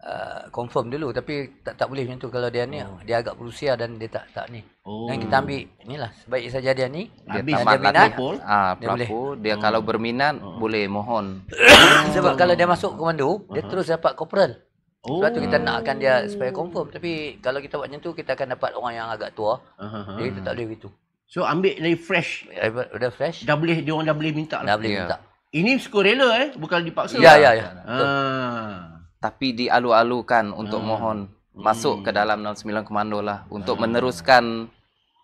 uh, confirm dulu tapi tak tak boleh macam tu kalau dia ni dia agak berusia dan dia tak tak ni. Oh. Dan kita ambil inilah sebaik saja dia ni Dia Habis tamat dia minat, latih. Ah, dia boleh. Dia kalau berminat Oh. boleh mohon. sebab kalau dia masuk komando dia terus dapat corporal. Oh. Sebab tu kita nakkan dia supaya confirm tapi kalau kita buat macam tu kita akan dapat orang yang agak tua. Aha, Jadi kita tak boleh begitu. So ambil dari fresh. Udah fresh Dah boleh dia orang dah boleh minta dah lah. boleh Ya. minta. Ini sukarela eh, bukan dipaksa. Ya ya ya. Betul. Ah. Tapi dialu-alukan untuk Ah. mohon masuk ke dalam 69 komando lah untuk meneruskan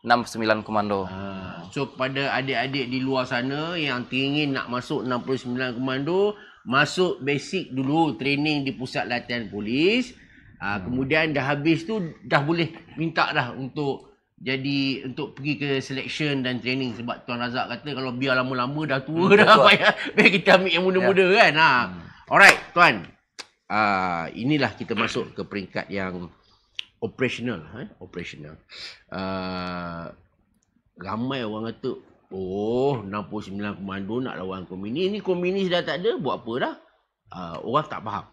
69 komando. Ah. So kepada adik-adik di luar sana yang ingin nak masuk 69 komando, masuk basic dulu training di pusat latihan polis. Ah, kemudian dah habis tu dah boleh minta dah untuk jadi untuk pergi ke selection dan training sebab Tuan Razak kata kalau biar lama-lama dah tua Hmm, dah payah biar kita ambil yang muda-muda kan. Ha. Alright, tuan. Ah, inilah kita masuk ke peringkat yang operational, eh? operational. Ah, ramai orang kata, oh 69 komando nak lawan komunis. Ni komunis dah tak ada, buat apa dah? Uh, orang tak faham.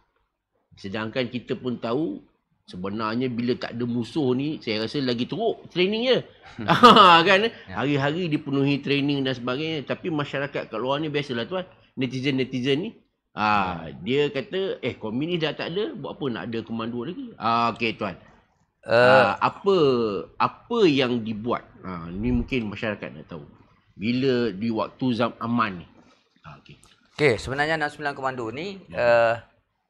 Sedangkan kita pun tahu, sebenarnya bila tak ada musuh ni, saya rasa lagi teruk training dia. kan? Hari-hari dipenuhi training dan sebagainya. Tapi masyarakat kat luar ni biasalah tuan. Netizen-netizen ni. Ah, dia kata, eh komunis dah tak ada, buat apa nak ada komando lagi? Ah, okey tuan. Uh, apa apa yang dibuat? Ha, ni mungkin masyarakat nak tahu. Bila di waktu zam aman ni. Ha, okey. Okey, sebenarnya 69 Komando ni uh,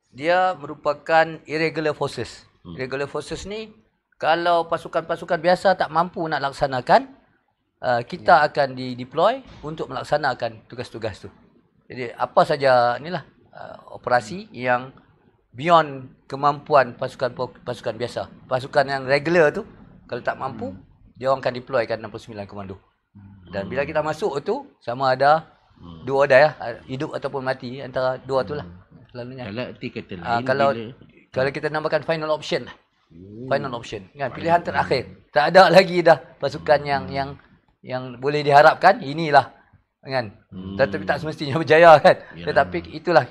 dia merupakan irregular forces. Hmm. Irregular forces ni kalau pasukan-pasukan biasa tak mampu nak laksanakan, uh, kita Ya. akan di deploy untuk melaksanakan tugas-tugas tu. Jadi apa saja inilah uh, operasi yang beyond kemampuan pasukan pasukan biasa. Pasukan yang regular tu Kalau tak mampu, dia orang akan deploykan 69 komando. Dan bila kita masuk tu, sama ada dua dah ya, hidup ataupun mati antara dua tu lah. Selalunya. Kalau erti kata lain Ah, kalau bila kalau kita namakan final option lah. Final option. Kan pilihan terakhir. Tak ada lagi dah pasukan yang yang yang boleh diharapkan inilah kan. Tetapi tak semestinya berjaya kan. Yalah. Tetapi itulah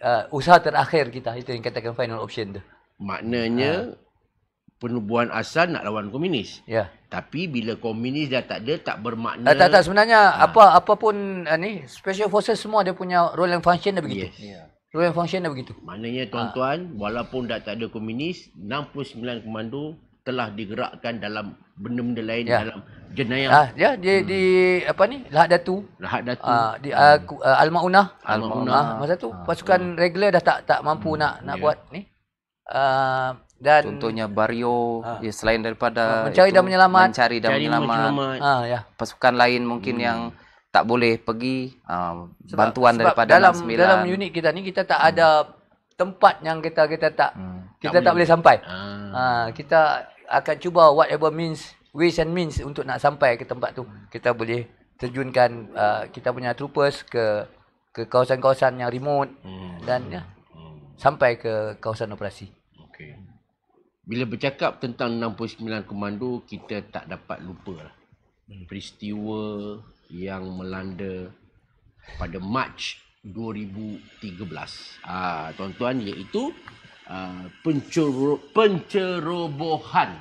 uh, usaha terakhir kita itu yang katakan final option tu. maknanya penubuhan asal nak lawan komunis. Ya. Tapi bila komunis dah tak ada tak bermakna Uh, tak tak sebenarnya apa apa pun uh, ni special forces semua dia punya role and function dah begitu. Yes. Role and function dah begitu. Maknanya tuan-tuan, walaupun dah tak ada komunis, 69 komando telah digerakkan dalam benda-benda lain Ya. dalam jenayah Ah ya di di apa ni Lahad Datu Rahat Datu. Ah di uh, uh, Al-Maunah. Al-Maunah. Ah, masa tu pasukan regular dah tak tak mampu nak nak Ya. buat ni. Uh, dan Contohnya Bario, Ah. ya, selain daripada Mencari dan menyelamat. mencari dan menyelamat. menyelamat. ah ya. Pasukan lain mungkin yang tak boleh pergi, ah, Sebab- bantuan sebab daripada dalam 69. dalam unit kita ni kita tak ada tempat yang kita kita tak Hmm. kita Tak tak, boleh sampai. Ah. Ah kita akan cuba whatever means ways and means untuk nak sampai ke tempat tu. Kita boleh terjunkan uh, kita punya troopers ke ke kawasan-kawasan yang remote Hmm. dan ya Hmm. sampai ke kawasan operasi. Okey. Bila bercakap tentang 69 komando, kita tak dapat lupa lah. Peristiwa yang melanda pada Mac 2013. Ah, tuan-tuan iaitu ah, pencero, pencerobohan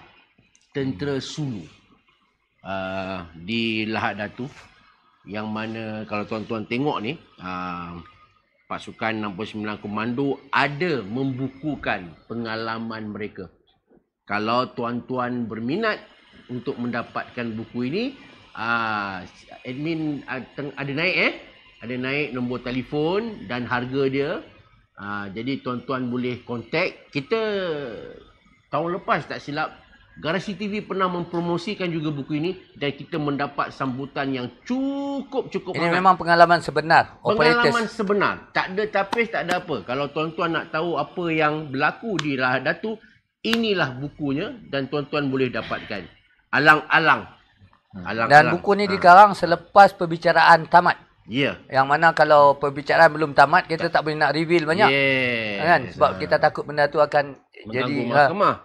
tentera Sulu ah, di Lahad Datu yang mana kalau tuan-tuan tengok ni ah, pasukan 69 komando ada membukukan pengalaman mereka. Kalau tuan-tuan berminat untuk mendapatkan buku ini, admin ah, ada naik eh, ada naik nombor telefon dan harga dia. Ah jadi tuan-tuan boleh kontak kita tahun lepas tak silap Garasi TV pernah mempromosikan juga buku ini dan kita mendapat sambutan yang cukup-cukup Ini hangat. memang pengalaman sebenar. Pengalaman Operators. sebenar. Tak ada tapis, tak ada apa. Kalau tuan-tuan nak tahu apa yang berlaku di Rahat Datu, inilah bukunya dan tuan-tuan boleh dapatkan. Alang-alang. Alang-alang. Dan buku ni Ha. dikarang selepas perbicaraan tamat. Ya. Yang mana kalau perbicaraan belum tamat kita tak boleh nak reveal banyak. Yes. Kan? Sebab kita takut benda tu akan Mengganggu jadi ha, mahkamah.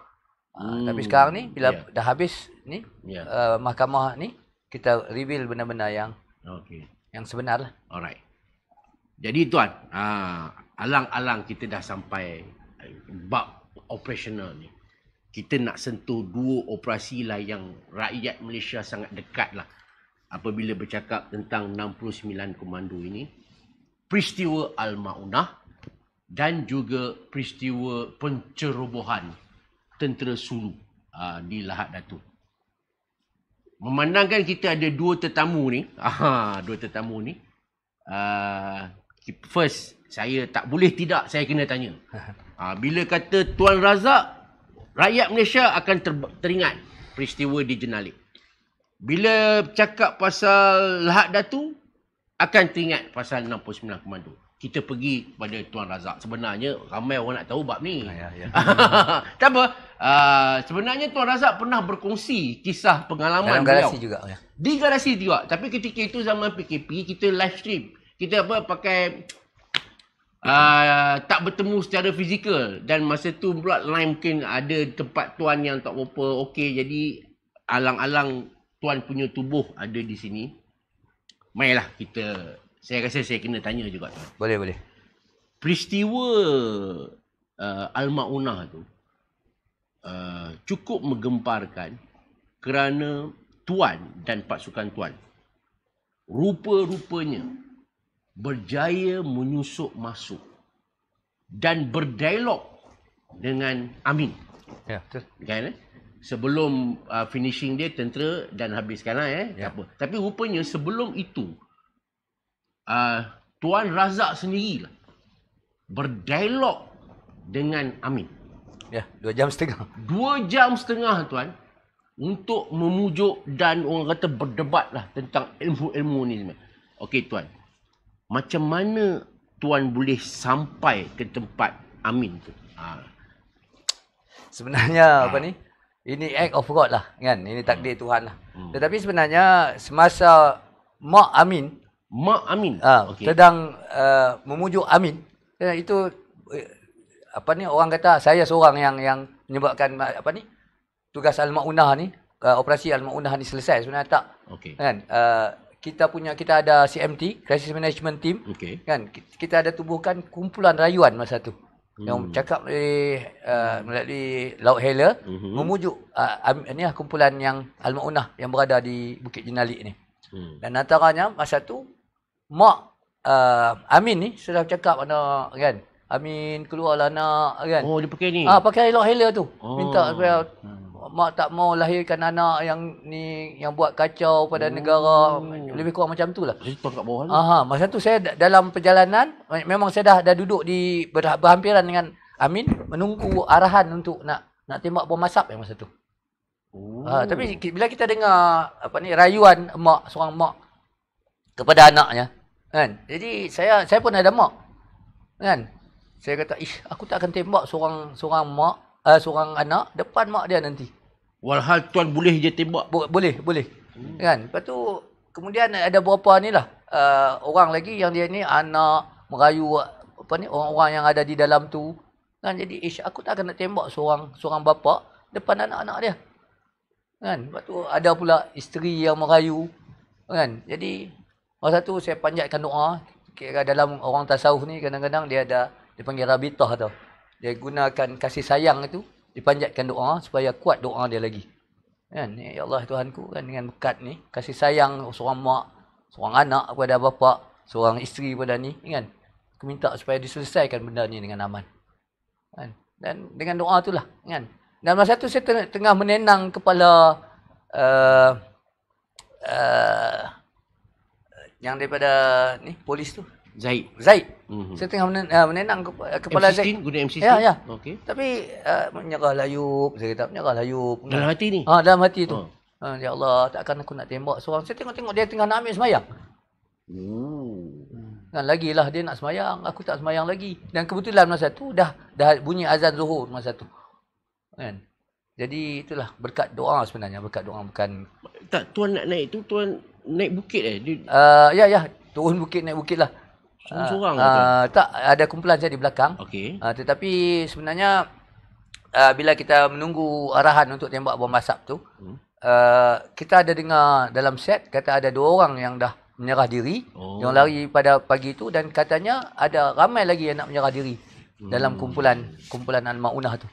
ha, tapi sekarang ni bila Ya. dah habis ni Ya. uh, mahkamah ni kita reveal benda-benda yang Okey. yang sebenar lah. Alright. Jadi tuan, ah, alang-alang kita dah sampai bab operasional ni. Kita nak sentuh dua operasi lah yang rakyat Malaysia sangat dekat lah. Apabila bercakap tentang 69 komando ini. Peristiwa Al-Ma'unah dan juga peristiwa pencerobohan tentera Sulu ah, di Lahad Datu. Memandangkan kita ada dua tetamu ni, aha, dua tetamu ni. Uh, first, saya tak boleh tidak saya kena tanya. Uh, bila kata Tuan Razak, rakyat Malaysia akan ter, teringat peristiwa di Jenalik. Bila cakap pasal Lahad Datu, akan teringat pasal 69 Komando. Kita pergi kepada Tuan Razak. Sebenarnya ramai orang nak tahu bab ni. Ya, ya. tak apa. Uh, sebenarnya Tuan Razak pernah berkongsi kisah pengalaman Dalam beliau. garasi juga. Ya. Di garasi juga. Tapi ketika itu zaman PKP, kita live stream. Kita apa pakai uh, tak bertemu secara fizikal. Dan masa tu pula line mungkin ada tempat tuan yang tak berapa okey. Jadi alang-alang tuan punya tubuh ada di sini. Mainlah kita, saya rasa saya kena tanya juga tuan. Boleh, boleh. Peristiwa uh, Al-Ma'unah tu uh, cukup menggemparkan kerana tuan dan pasukan tuan rupa-rupanya berjaya menyusup masuk dan berdialog dengan Amin. Ya, betul. Kan eh? Sebelum uh, finishing dia tentera dan habiskan lah eh. Ya. Apa. Tapi rupanya sebelum itu uh, Tuan Razak sendirilah berdialog dengan Amin. Ya, dua jam setengah. Dua jam setengah tuan untuk memujuk dan orang kata berdebat lah tentang ilmu-ilmu ni semua. Okey tuan. Macam mana tuan boleh sampai ke tempat Amin tu? Ha. Sebenarnya apa ni? ini act of God lah kan. Ini takdir Tuhan lah. Hmm. Tetapi sebenarnya semasa Mak Amin Mak Amin. ah Okey. sedang uh, memujuk Amin eh, itu eh, apa ni orang kata saya seorang yang yang menyebabkan apa ni tugas al-maunah ni uh, operasi al-maunah ni selesai sebenarnya tak Okey. kan uh, kita punya kita ada CMT crisis management team Okey. kan ki- kita ada tubuhkan kumpulan rayuan masa tu Hmm. yang cakap melalui uh, melalui laut Hela Mhm. memujuk uh, am, ni lah kumpulan yang al-maunah yang berada di Bukit Jenalik ni Hmm. dan antaranya masa tu mak uh, Amin ni sudah cakap anak kan Amin keluarlah nak kan Oh, dia pakai ni. ah pakai laut Hela tu Oh. minta supaya Hmm. Mak tak mau lahirkan anak yang ni yang buat kacau pada negara lebih kurang macam tu lah kat bawah. Aha, masa tu saya da- dalam perjalanan me- memang saya dah dah duduk di ber, berhampiran dengan Amin menunggu arahan untuk nak nak tembak bom asap yang masa tu. Oh. Ha, tapi bila kita dengar apa ni rayuan mak seorang mak kepada anaknya kan. Jadi saya saya pun ada mak. Kan? Saya kata, "Ish, aku tak akan tembak seorang seorang mak, uh, seorang anak depan mak dia nanti." Walhal tuan boleh je tembak. Bo- boleh, boleh. Kan? Lepas tu kemudian ada beberapa ni lah uh, orang lagi yang dia ni anak merayu apa ni orang-orang yang ada di dalam tu. Kan jadi ish aku tak akan nak tembak seorang seorang bapa depan anak-anak dia. Kan? Lepas tu ada pula isteri yang merayu. Kan? Jadi masa tu saya panjatkan doa. Kira dalam orang tasawuf ni kadang-kadang dia ada dia panggil rabitah tau. Dia gunakan kasih sayang itu dipanjatkan doa supaya kuat doa dia lagi. Kan? Ya Allah Tuhanku kan dengan berkat ni kasih sayang seorang mak, seorang anak kepada bapa, seorang isteri pada ni kan. Aku minta supaya diselesaikan benda ni dengan aman. Kan? Dan dengan doa itulah kan. Dan masa tu saya tengah menenang kepala uh, uh, yang daripada ni polis tu Zaid. Zaid. Mhm. Saya tengah menen, uh, menenang kepa- kepala M16 Zaid. guna M16. Ya, ya. Okey. Tapi uh, menyerahlah Ayub. Saya kata menyerahlah Ayub. Dalam hati ni. Ha, dalam hati tu. Oh. Ha, ya Allah, takkan aku nak tembak seorang. Saya tengok-tengok dia tengah nak ambil semayang. Oh. Kan lagilah dia nak semayang, aku tak semayang lagi. Dan kebetulan masa tu dah dah bunyi azan Zuhur masa tu. Kan? Jadi itulah berkat doa sebenarnya, berkat doa bukan Tak, tuan nak naik tu, tuan naik bukit eh? Dia uh, ya ya, turun bukit naik bukit lah. Seorang-seorang tuan? ah, tak ada kumpulan saya di belakang. Okey. Uh, tetapi sebenarnya uh, bila kita menunggu arahan untuk tembak bom asap tu, Hmm. uh, kita ada dengar dalam set kata ada dua orang yang dah menyerah diri, Oh. yang lari pada pagi tu dan katanya ada ramai lagi yang nak menyerah diri Hmm. dalam kumpulan kumpulan al-maunah tu.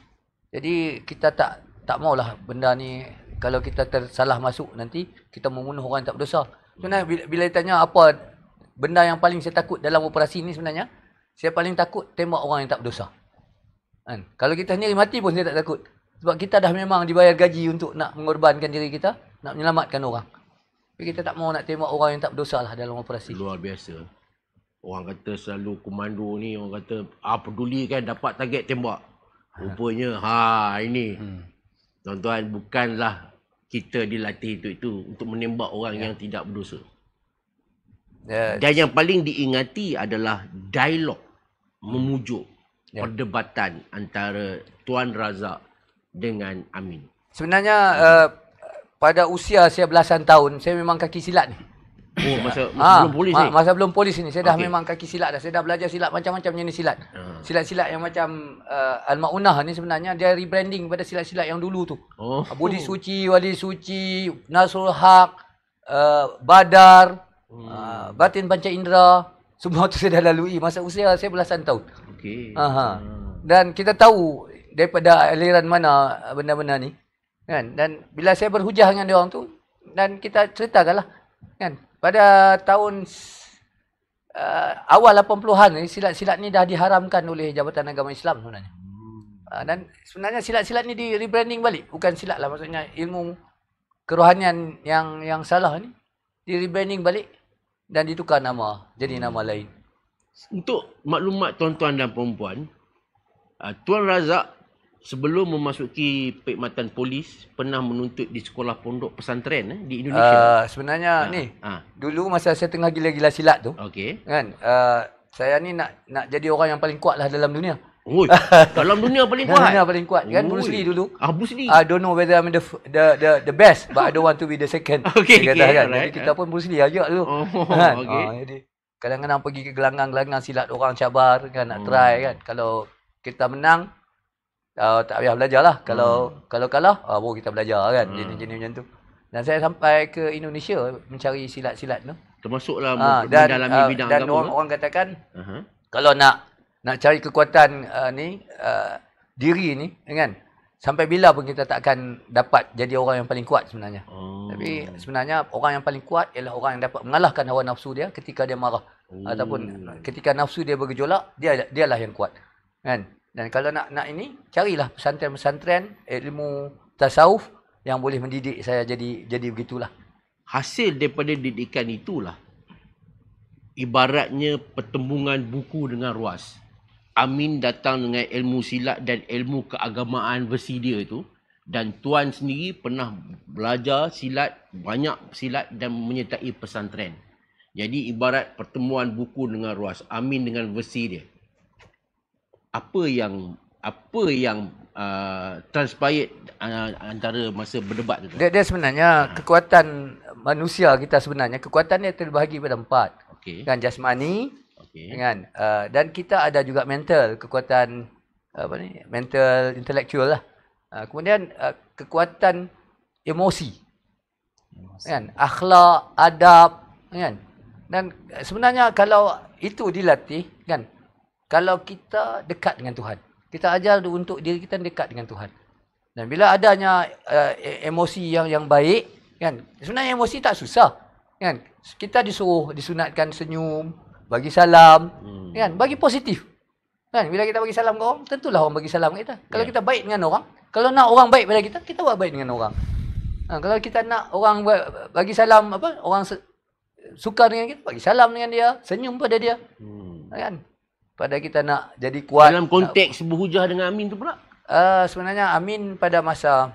Jadi kita tak tak maulah benda ni kalau kita tersalah masuk nanti kita membunuh orang tak berdosa. Sebenarnya bila, bila ditanya apa benda yang paling saya takut dalam operasi ni sebenarnya, saya paling takut tembak orang yang tak berdosa. Kan? Kalau kita sendiri mati pun saya tak takut. Sebab kita dah memang dibayar gaji untuk nak mengorbankan diri kita, nak menyelamatkan orang. Tapi kita tak mau nak tembak orang yang tak berdosa lah dalam operasi. Luar biasa. Orang kata selalu komando ni, orang kata, ah peduli kan dapat target tembak. Rupanya, ha ini. Hmm. Tuan-tuan, bukanlah kita dilatih itu itu untuk menembak orang Ya. yang tidak berdosa. Ya, Dan yang paling diingati adalah dialog memujuk Ya. perdebatan antara Tuan Razak dengan Amin. sebenarnya uh, pada usia saya belasan tahun, saya memang kaki silat ni. Oh, masa, masa Ah, belum polis ma- ni? Masa belum polis ni, saya dah Okey. memang kaki silat dah. Saya dah belajar silat macam-macam jenis silat. Ah. Silat-silat yang macam uh, Al-Maunah ni sebenarnya dia rebranding pada silat-silat yang dulu tu. Oh. Budi Suci, Wali Suci, Nasrul Haq, uh, Badar, Hmm. uh, Batin Panca Indera. Semua tu saya dah lalui masa usia saya belasan tahun. Okey. Aha. Dan kita tahu daripada aliran mana benda-benda ni. Kan? Dan bila saya berhujah dengan dia orang tu dan kita ceritakanlah kan pada tahun uh, awal 80-an ni silat-silat ni dah diharamkan oleh Jabatan Agama Islam sebenarnya. Uh, dan sebenarnya silat-silat ni di rebranding balik, bukan silat lah maksudnya ilmu kerohanian yang yang salah ni di rebranding balik dan ditukar nama jadi nama lain. Untuk maklumat tuan-tuan dan perempuan, uh, Tuan Razak sebelum memasuki perkhidmatan polis pernah menuntut di sekolah pondok pesantren eh, di Indonesia. Uh, sebenarnya ni Ah, Dulu masa saya tengah gila-gila silat tu, okey. kan, uh, saya ni nak nak jadi orang yang paling kuat lah dalam dunia. Oh, dalam dunia paling kuat. Dunia paling kuat kan Oi. Bruce Lee dulu. Ah, Bruce Lee. I don't know whether I'm the the the, the best but I don't want to be the second. Okay, Dia kata okay, kan. alright. Jadi kita pun Bruce Lee ajak tu. Oh, kan? okay. Ah, jadi kadang-kadang pergi ke gelanggang-gelanggang silat orang cabar kan nak Hmm. try kan. Kalau kita menang uh, tak payah belajar lah. Kalau kalau kalah uh, baru kita belajar kan. Hmm. Jenis-jenis macam tu. Dan saya sampai ke Indonesia mencari silat-silat tu. Termasuklah Ah, men- dan mendalami uh, bidang dan agama. orang, orang katakan Aha. kalau nak nak cari kekuatan uh, ni uh, diri ni kan sampai bila pun kita tak akan dapat jadi orang yang paling kuat sebenarnya. Oh. Tapi sebenarnya orang yang paling kuat ialah orang yang dapat mengalahkan hawa nafsu dia ketika dia marah Oh. ataupun ketika nafsu dia bergejolak dia dialah yang kuat. Kan? Dan kalau nak nak ini carilah pesantren-pesantren ilmu tasawuf yang boleh mendidik saya jadi jadi begitulah. hasil daripada didikan itulah ibaratnya pertembungan buku dengan ruas. Amin datang dengan ilmu silat dan ilmu keagamaan versi dia itu dan tuan sendiri pernah belajar silat banyak silat dan menyertai pesantren. Jadi ibarat pertemuan buku dengan ruas. Amin dengan versi dia. Apa yang apa yang uh, transpired uh, antara masa berdebat itu? Dia, dia sebenarnya kekuatan manusia kita sebenarnya kekuatan dia terbahagi pada empat. Okey. Kan jasmani, Okey. kan? Uh, dan kita ada juga mental kekuatan apa ni? Mental intellectual lah. Uh, kemudian uh, kekuatan emosi. Kan? Akhlak adab kan? Dan sebenarnya kalau itu dilatih kan? Kalau kita dekat dengan Tuhan. Kita ajar untuk diri kita dekat dengan Tuhan. Dan bila adanya uh, emosi yang yang baik kan? Sebenarnya emosi tak susah kan? Kita disuruh disunatkan senyum bagi salam Hmm. kan bagi positif kan bila kita bagi salam ke orang tentulah orang bagi salam kita kalau Ya. kita baik dengan orang kalau nak orang baik pada kita kita buat baik dengan orang ha, kalau kita nak orang ba- bagi salam apa orang se- suka dengan kita bagi salam dengan dia senyum pada dia Hmm. kan pada kita nak jadi kuat Dalam konteks berhujah dengan Amin tu pula. Uh, sebenarnya Amin pada masa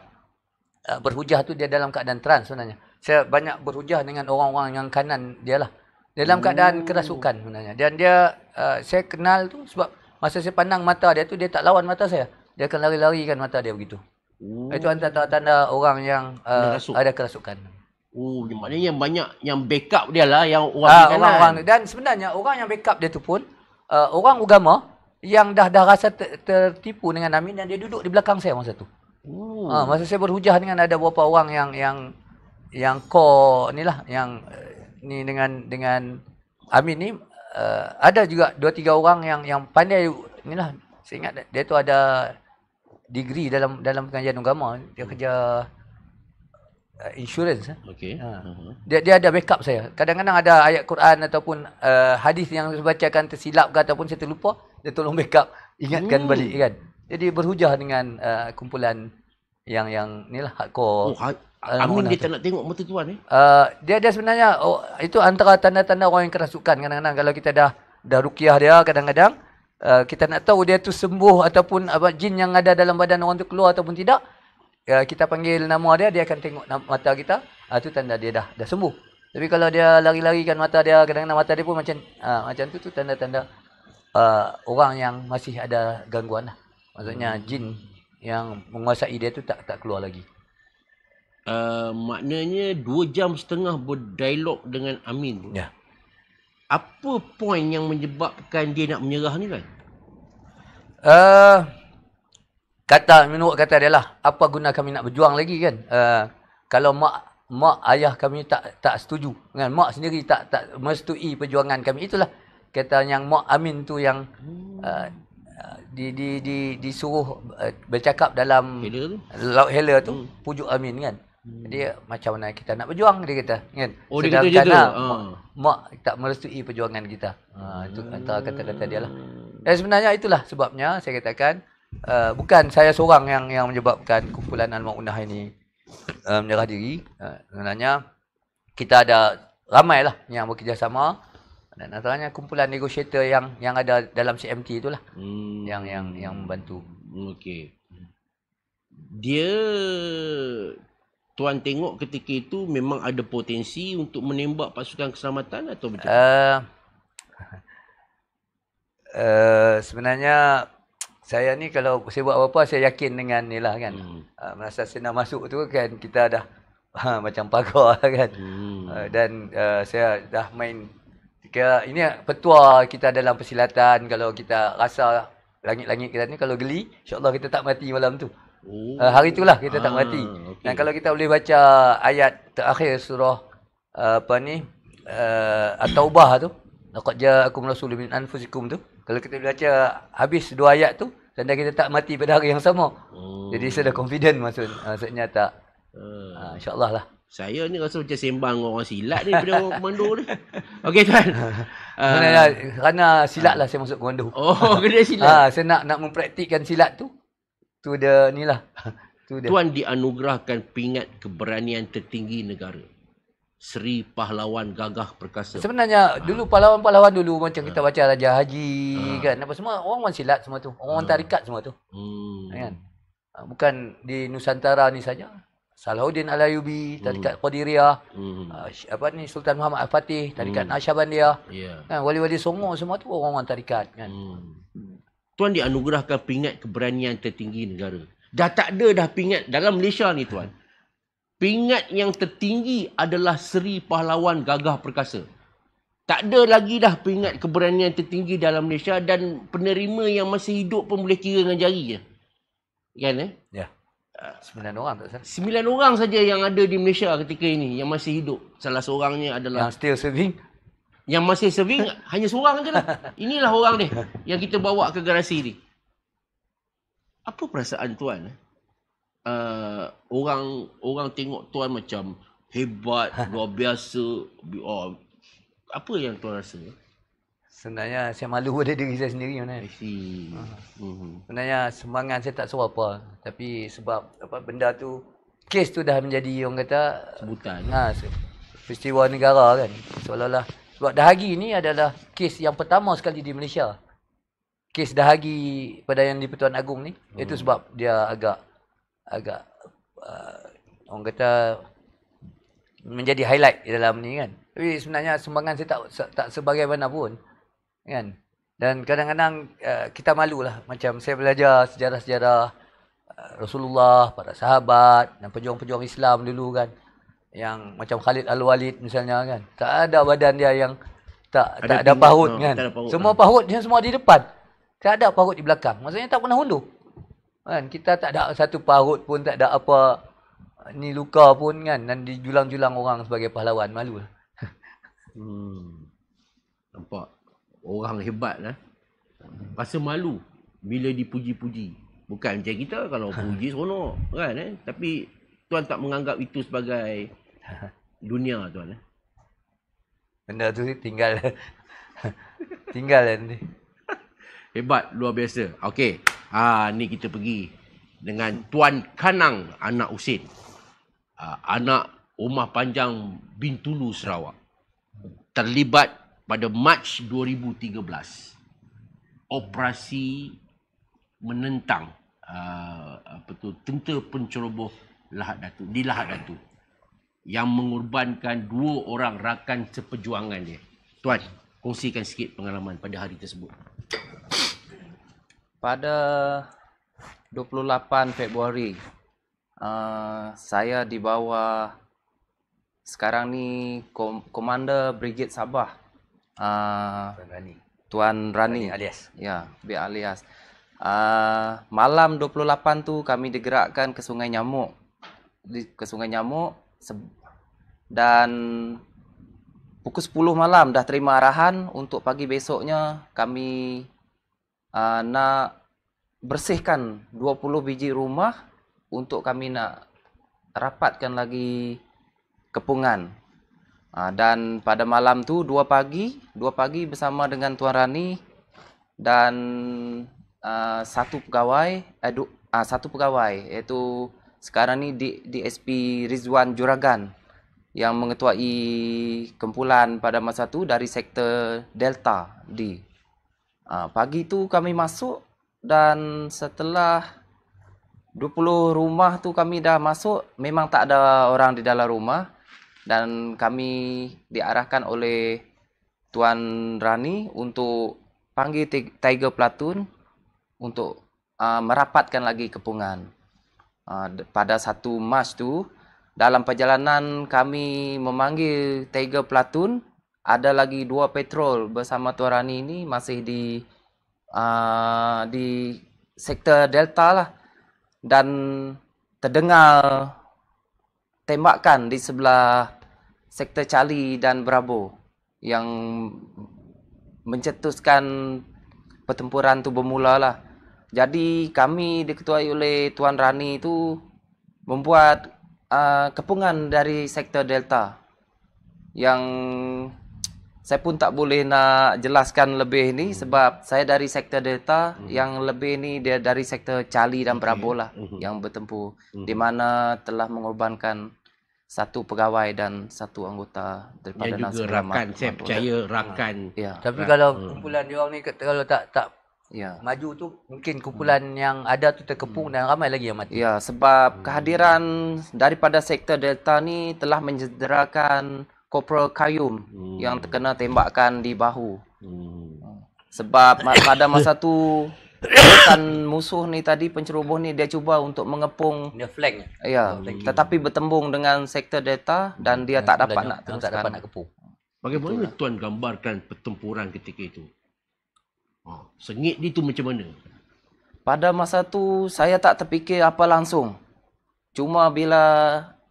uh, berhujah tu dia dalam keadaan trans sebenarnya. Saya banyak berhujah dengan orang-orang yang kanan dia lah. Dalam keadaan kerasukan sebenarnya. Dan dia, uh, saya kenal tu sebab masa saya pandang mata dia tu, dia tak lawan mata saya. Dia akan lari-larikan mata dia begitu. Oh, Itu antara tanda-tanda orang yang uh, Ada rasuk. ada kerasukan. oh maknanya yang banyak yang backup dia lah yang orang Ah, kanan. orang-orang tu. Dan sebenarnya orang yang backup dia tu pun, uh, orang agama yang dah dah rasa ter, tertipu dengan Amin dan dia duduk di belakang saya masa tu. Oh. Ha, masa saya berhujah dengan ada beberapa orang yang yang yang core ni lah yang uh, ni dengan dengan Amin ni uh, ada juga dua tiga orang yang yang pandai ni lah saya ingat dia tu ada degree dalam dalam pengajian agama dia kerja uh, insurance eh. Okey. Ha. Uh-huh. dia dia ada backup saya kadang-kadang ada ayat Quran ataupun uh, hadis yang saya bacakan tersilap ke ataupun saya terlupa dia tolong backup ingatkan Hmm. balik kan jadi berhujah dengan uh, kumpulan yang yang ni lah Oh, hardcore ha- Amin mana dia tak nak tengok mata tuan eh. Uh, dia dia sebenarnya oh, itu antara tanda-tanda orang yang kerasukan kadang-kadang. Kalau kita dah dah rukiah dia kadang-kadang uh, kita nak tahu dia tu sembuh ataupun apa jin yang ada dalam badan orang tu keluar ataupun tidak uh, kita panggil nama dia dia akan tengok mata kita. Uh, tu tanda dia dah dah sembuh. Tapi kalau dia lari-larikan mata dia kadang-kadang mata dia pun macam uh, macam tu tu tanda-tanda uh, orang yang masih ada gangguan lah. Maksudnya jin yang menguasai dia tu tak tak keluar lagi Uh, maknanya dua jam setengah berdialog dengan Amin tu. Ya. Apa poin yang menyebabkan dia nak menyerah ni kan? Uh, kata menurut kata dia lah apa guna kami nak berjuang lagi kan uh, kalau mak mak ayah kami tak tak setuju kan mak sendiri tak tak merestui perjuangan kami itulah kata yang mak Amin tu yang uh, uh, di di di disuruh uh, bercakap dalam tu. laut hela tu Hmm. pujuk Amin kan dia macam mana kita nak berjuang dia kata kan Oh, dia kata macam tu? ah, Ah. mak, mak tak merestui perjuangan kita ha, itu antara kata-kata dia lah dan sebenarnya itulah sebabnya saya katakan uh, bukan saya seorang yang yang menyebabkan kumpulan Al-Maunah ini uh, menyerah diri. Uh, sebenarnya kita ada ramai lah yang bekerjasama dan antaranya kumpulan negotiator yang yang ada dalam CMT itulah Hmm. yang yang yang membantu. Okey. Dia tuan tengok ketika itu memang ada potensi untuk menembak pasukan keselamatan atau macam mana? Uh, uh, sebenarnya saya ni kalau saya buat apa-apa saya yakin dengan ni lah kan. Hmm. Uh, masa saya nak masuk tu kan kita dah uh, macam pagar kan. Hmm. Uh, dan uh, saya dah main kira ini petua kita dalam persilatan kalau kita rasa langit-langit kita ni kalau geli insya-Allah kita tak mati malam tu. Oh. Uh, hari itulah kita tak Ah, mati. okey. Dan kalau kita boleh baca ayat terakhir surah uh, apa ni uh, At-Taubah tu laqad ja'akum rasulun min anfusikum tu kalau kita baca habis dua ayat tu tanda kita tak mati pada hari yang sama. Oh. Jadi saya dah confident maksud maksudnya tak Ah. uh, insya-Allah lah. Saya ni rasa macam sembang orang silat ni daripada orang komando ni. Okey tuan. Ah, Kerana, kerana silat lah saya masuk komando. oh, kena silat. Ha, saya nak nak mempraktikkan silat tu. Tu dia ni lah. tu dia. Tuan dianugerahkan pingat keberanian tertinggi negara. Seri Pahlawan Gagah Perkasa. Sebenarnya dulu pahlawan-pahlawan dulu macam Ah. kita baca Raja Haji kan apa semua orang orang silat semua tu. Orang Ah. tarikat semua tu. Hmm. Kan? Ah, Bukan di Nusantara ni saja. Salahuddin Al-Ayyubi, tarikat Qadiriyah, Hmm. ah, Sy- apa ni Sultan Muhammad Al-Fatih, tarikat Hmm. Naqsyabandiyah. Ya. Kan wali-wali Songo semua tu orang-orang tarikat kan. Hmm. Tuan dianugerahkan pingat keberanian tertinggi negara. Dah tak ada dah pingat dalam Malaysia ni tuan. Pingat yang tertinggi adalah Seri Pahlawan Gagah Perkasa. Tak ada lagi dah pingat keberanian tertinggi dalam Malaysia dan penerima yang masih hidup pun boleh kira dengan jari je. Kan eh? Ya. Sembilan orang tak salah. Sembilan orang saja yang ada di Malaysia ketika ini yang masih hidup. Salah seorangnya adalah Yang still serving. Yang masih serving hanya seorang je lah. Inilah orang ni yang kita bawa ke garasi ni. Apa perasaan tuan? eh? Uh, orang orang tengok tuan macam hebat, luar biasa. Bi- Oh, apa yang tuan rasa? Sebenarnya saya malu pada diri saya sendiri mana. Mhm. Sebenarnya semangat saya tak suruh apa. Tapi sebab apa benda tu kes tu dah menjadi orang kata Sebutan. ha, peristiwa negara kan. Seolah-olah sebab dahagi ni adalah kes yang pertama sekali di Malaysia. Kes dahagi pada yang di Pertuan Agong ni hmm. itu sebab dia agak agak uh, orang kata menjadi highlight dalam ni kan. Tapi sebenarnya sumbangan saya tak tak sebagaimana pun kan. Dan kadang-kadang uh, kita malulah macam saya belajar sejarah-sejarah uh, Rasulullah, para sahabat dan pejuang-pejuang Islam dulu kan. Yang macam Khalid Al-Walid misalnya kan. Tak ada badan dia yang tak Ada tak ada pahut oh, kan. ada pahut, semua ah. pahut dia semua di depan. Tak ada pahut di belakang. Maksudnya tak pernah hundur. Kan kita tak ada satu pahut pun tak ada apa ni luka pun kan dan dijulang-julang orang sebagai pahlawan malu lah. Hmm. Nampak? Orang hebat lah. Rasa malu bila dipuji-puji. Bukan macam kita kalau puji seronok kan eh. Tapi tuan tak menganggap itu sebagai dunia tuan eh. Benda tu tinggal tinggal nanti. Hebat luar biasa. Okey. Ha ni kita pergi dengan Tuan Kanang anak Usin. Ha, anak Rumah Panjang Bintulu Sarawak. Terlibat pada Mac 2013. Operasi menentang uh, apa tu tentera penceroboh Lahad Datu di Lahad Datu yang mengorbankan dua orang rakan seperjuangan dia. Tuan, kongsikan sikit pengalaman pada hari tersebut. Pada 28 Februari uh, saya di bawah sekarang ni kom- Komander Brigade Sabah uh, Rani. Tuan Rani alias. Ya, B alias. Uh, malam 28 tu kami digerakkan ke Sungai Nyamuk. Di, ke Sungai Nyamuk dan pukul 10 malam dah terima arahan untuk pagi besoknya kami uh, nak bersihkan 20 biji rumah untuk kami nak rapatkan lagi kepungan. Uh, dan pada malam tu 2 pagi, 2 pagi bersama dengan Tuan Rani dan uh, satu pegawai eh, du, uh, satu pegawai iaitu sekarang ni DSP Rizwan Juragan yang mengetuai kumpulan pada masa tu dari sektor Delta D. Uh, pagi tu kami masuk dan setelah 20 rumah tu kami dah masuk memang tak ada orang di dalam rumah dan kami diarahkan oleh Tuan Rani untuk panggil Ti- Tiger Platoon untuk uh, merapatkan lagi kepungan. D- pada satu Mac tu dalam perjalanan kami memanggil tiga platoon, ada lagi dua patrol bersama Tuan Rani ini masih di uh, di sektor Delta lah dan terdengar tembakan di sebelah sektor Charlie dan Bravo yang mencetuskan pertempuran tu bermula lah. Jadi kami diketuai oleh Tuan Rani itu membuat uh, kepungan dari sektor Delta yang saya pun tak boleh nak jelaskan lebih ni sebab saya dari sektor Delta yang lebih ni dia dari sektor Charlie dan Bravo lah Mhm. yang bertempur Mhm. di mana telah mengorbankan satu pegawai dan satu anggota daripada Yang juga rakan, saya percaya rakan. Ya, Tapi kalau Hmm. kumpulan dia orang ni kalau tak tak ya. maju tu mungkin kumpulan yang ada tu terkepung dan ramai lagi yang mati. Ya, sebab kehadiran daripada sektor Delta ni telah menjederakan Corporal Kayum Hmm. yang terkena tembakan di bahu. Hmm. Sebab pada masa tu rekan musuh ni tadi penceroboh ni dia cuba untuk mengepung Dia flank. ya, tetapi bertembung dengan sektor Delta dan dia tak dapat nak tak dapat nak kepung. Bagaimana tuan gambarkan pertempuran ketika itu? Ha, sengit dia tu macam mana? Pada masa tu saya tak terfikir apa langsung. Cuma bila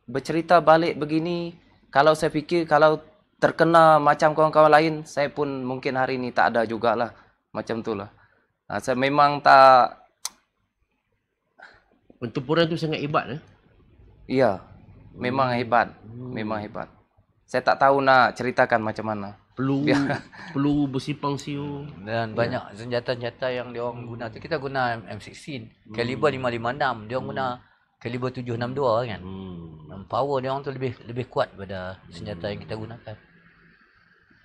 bercerita balik begini, kalau saya fikir kalau terkena macam kawan-kawan lain, saya pun mungkin hari ni tak ada jugalah. Macam tu lah. Ha, saya memang tak, Pertempuran tu sangat hebat eh? ya, memang hebat. Memang hebat. Saya tak tahu nak ceritakan macam mana. Peluru, Ya. peluru bersipang siu. Dan banyak senjata-senjata yang dia orang guna tu. Kita guna M16, kaliber 556. Dia orang guna kaliber 762 kan. Hmm. Power dia orang tu lebih lebih kuat daripada senjata yang kita gunakan.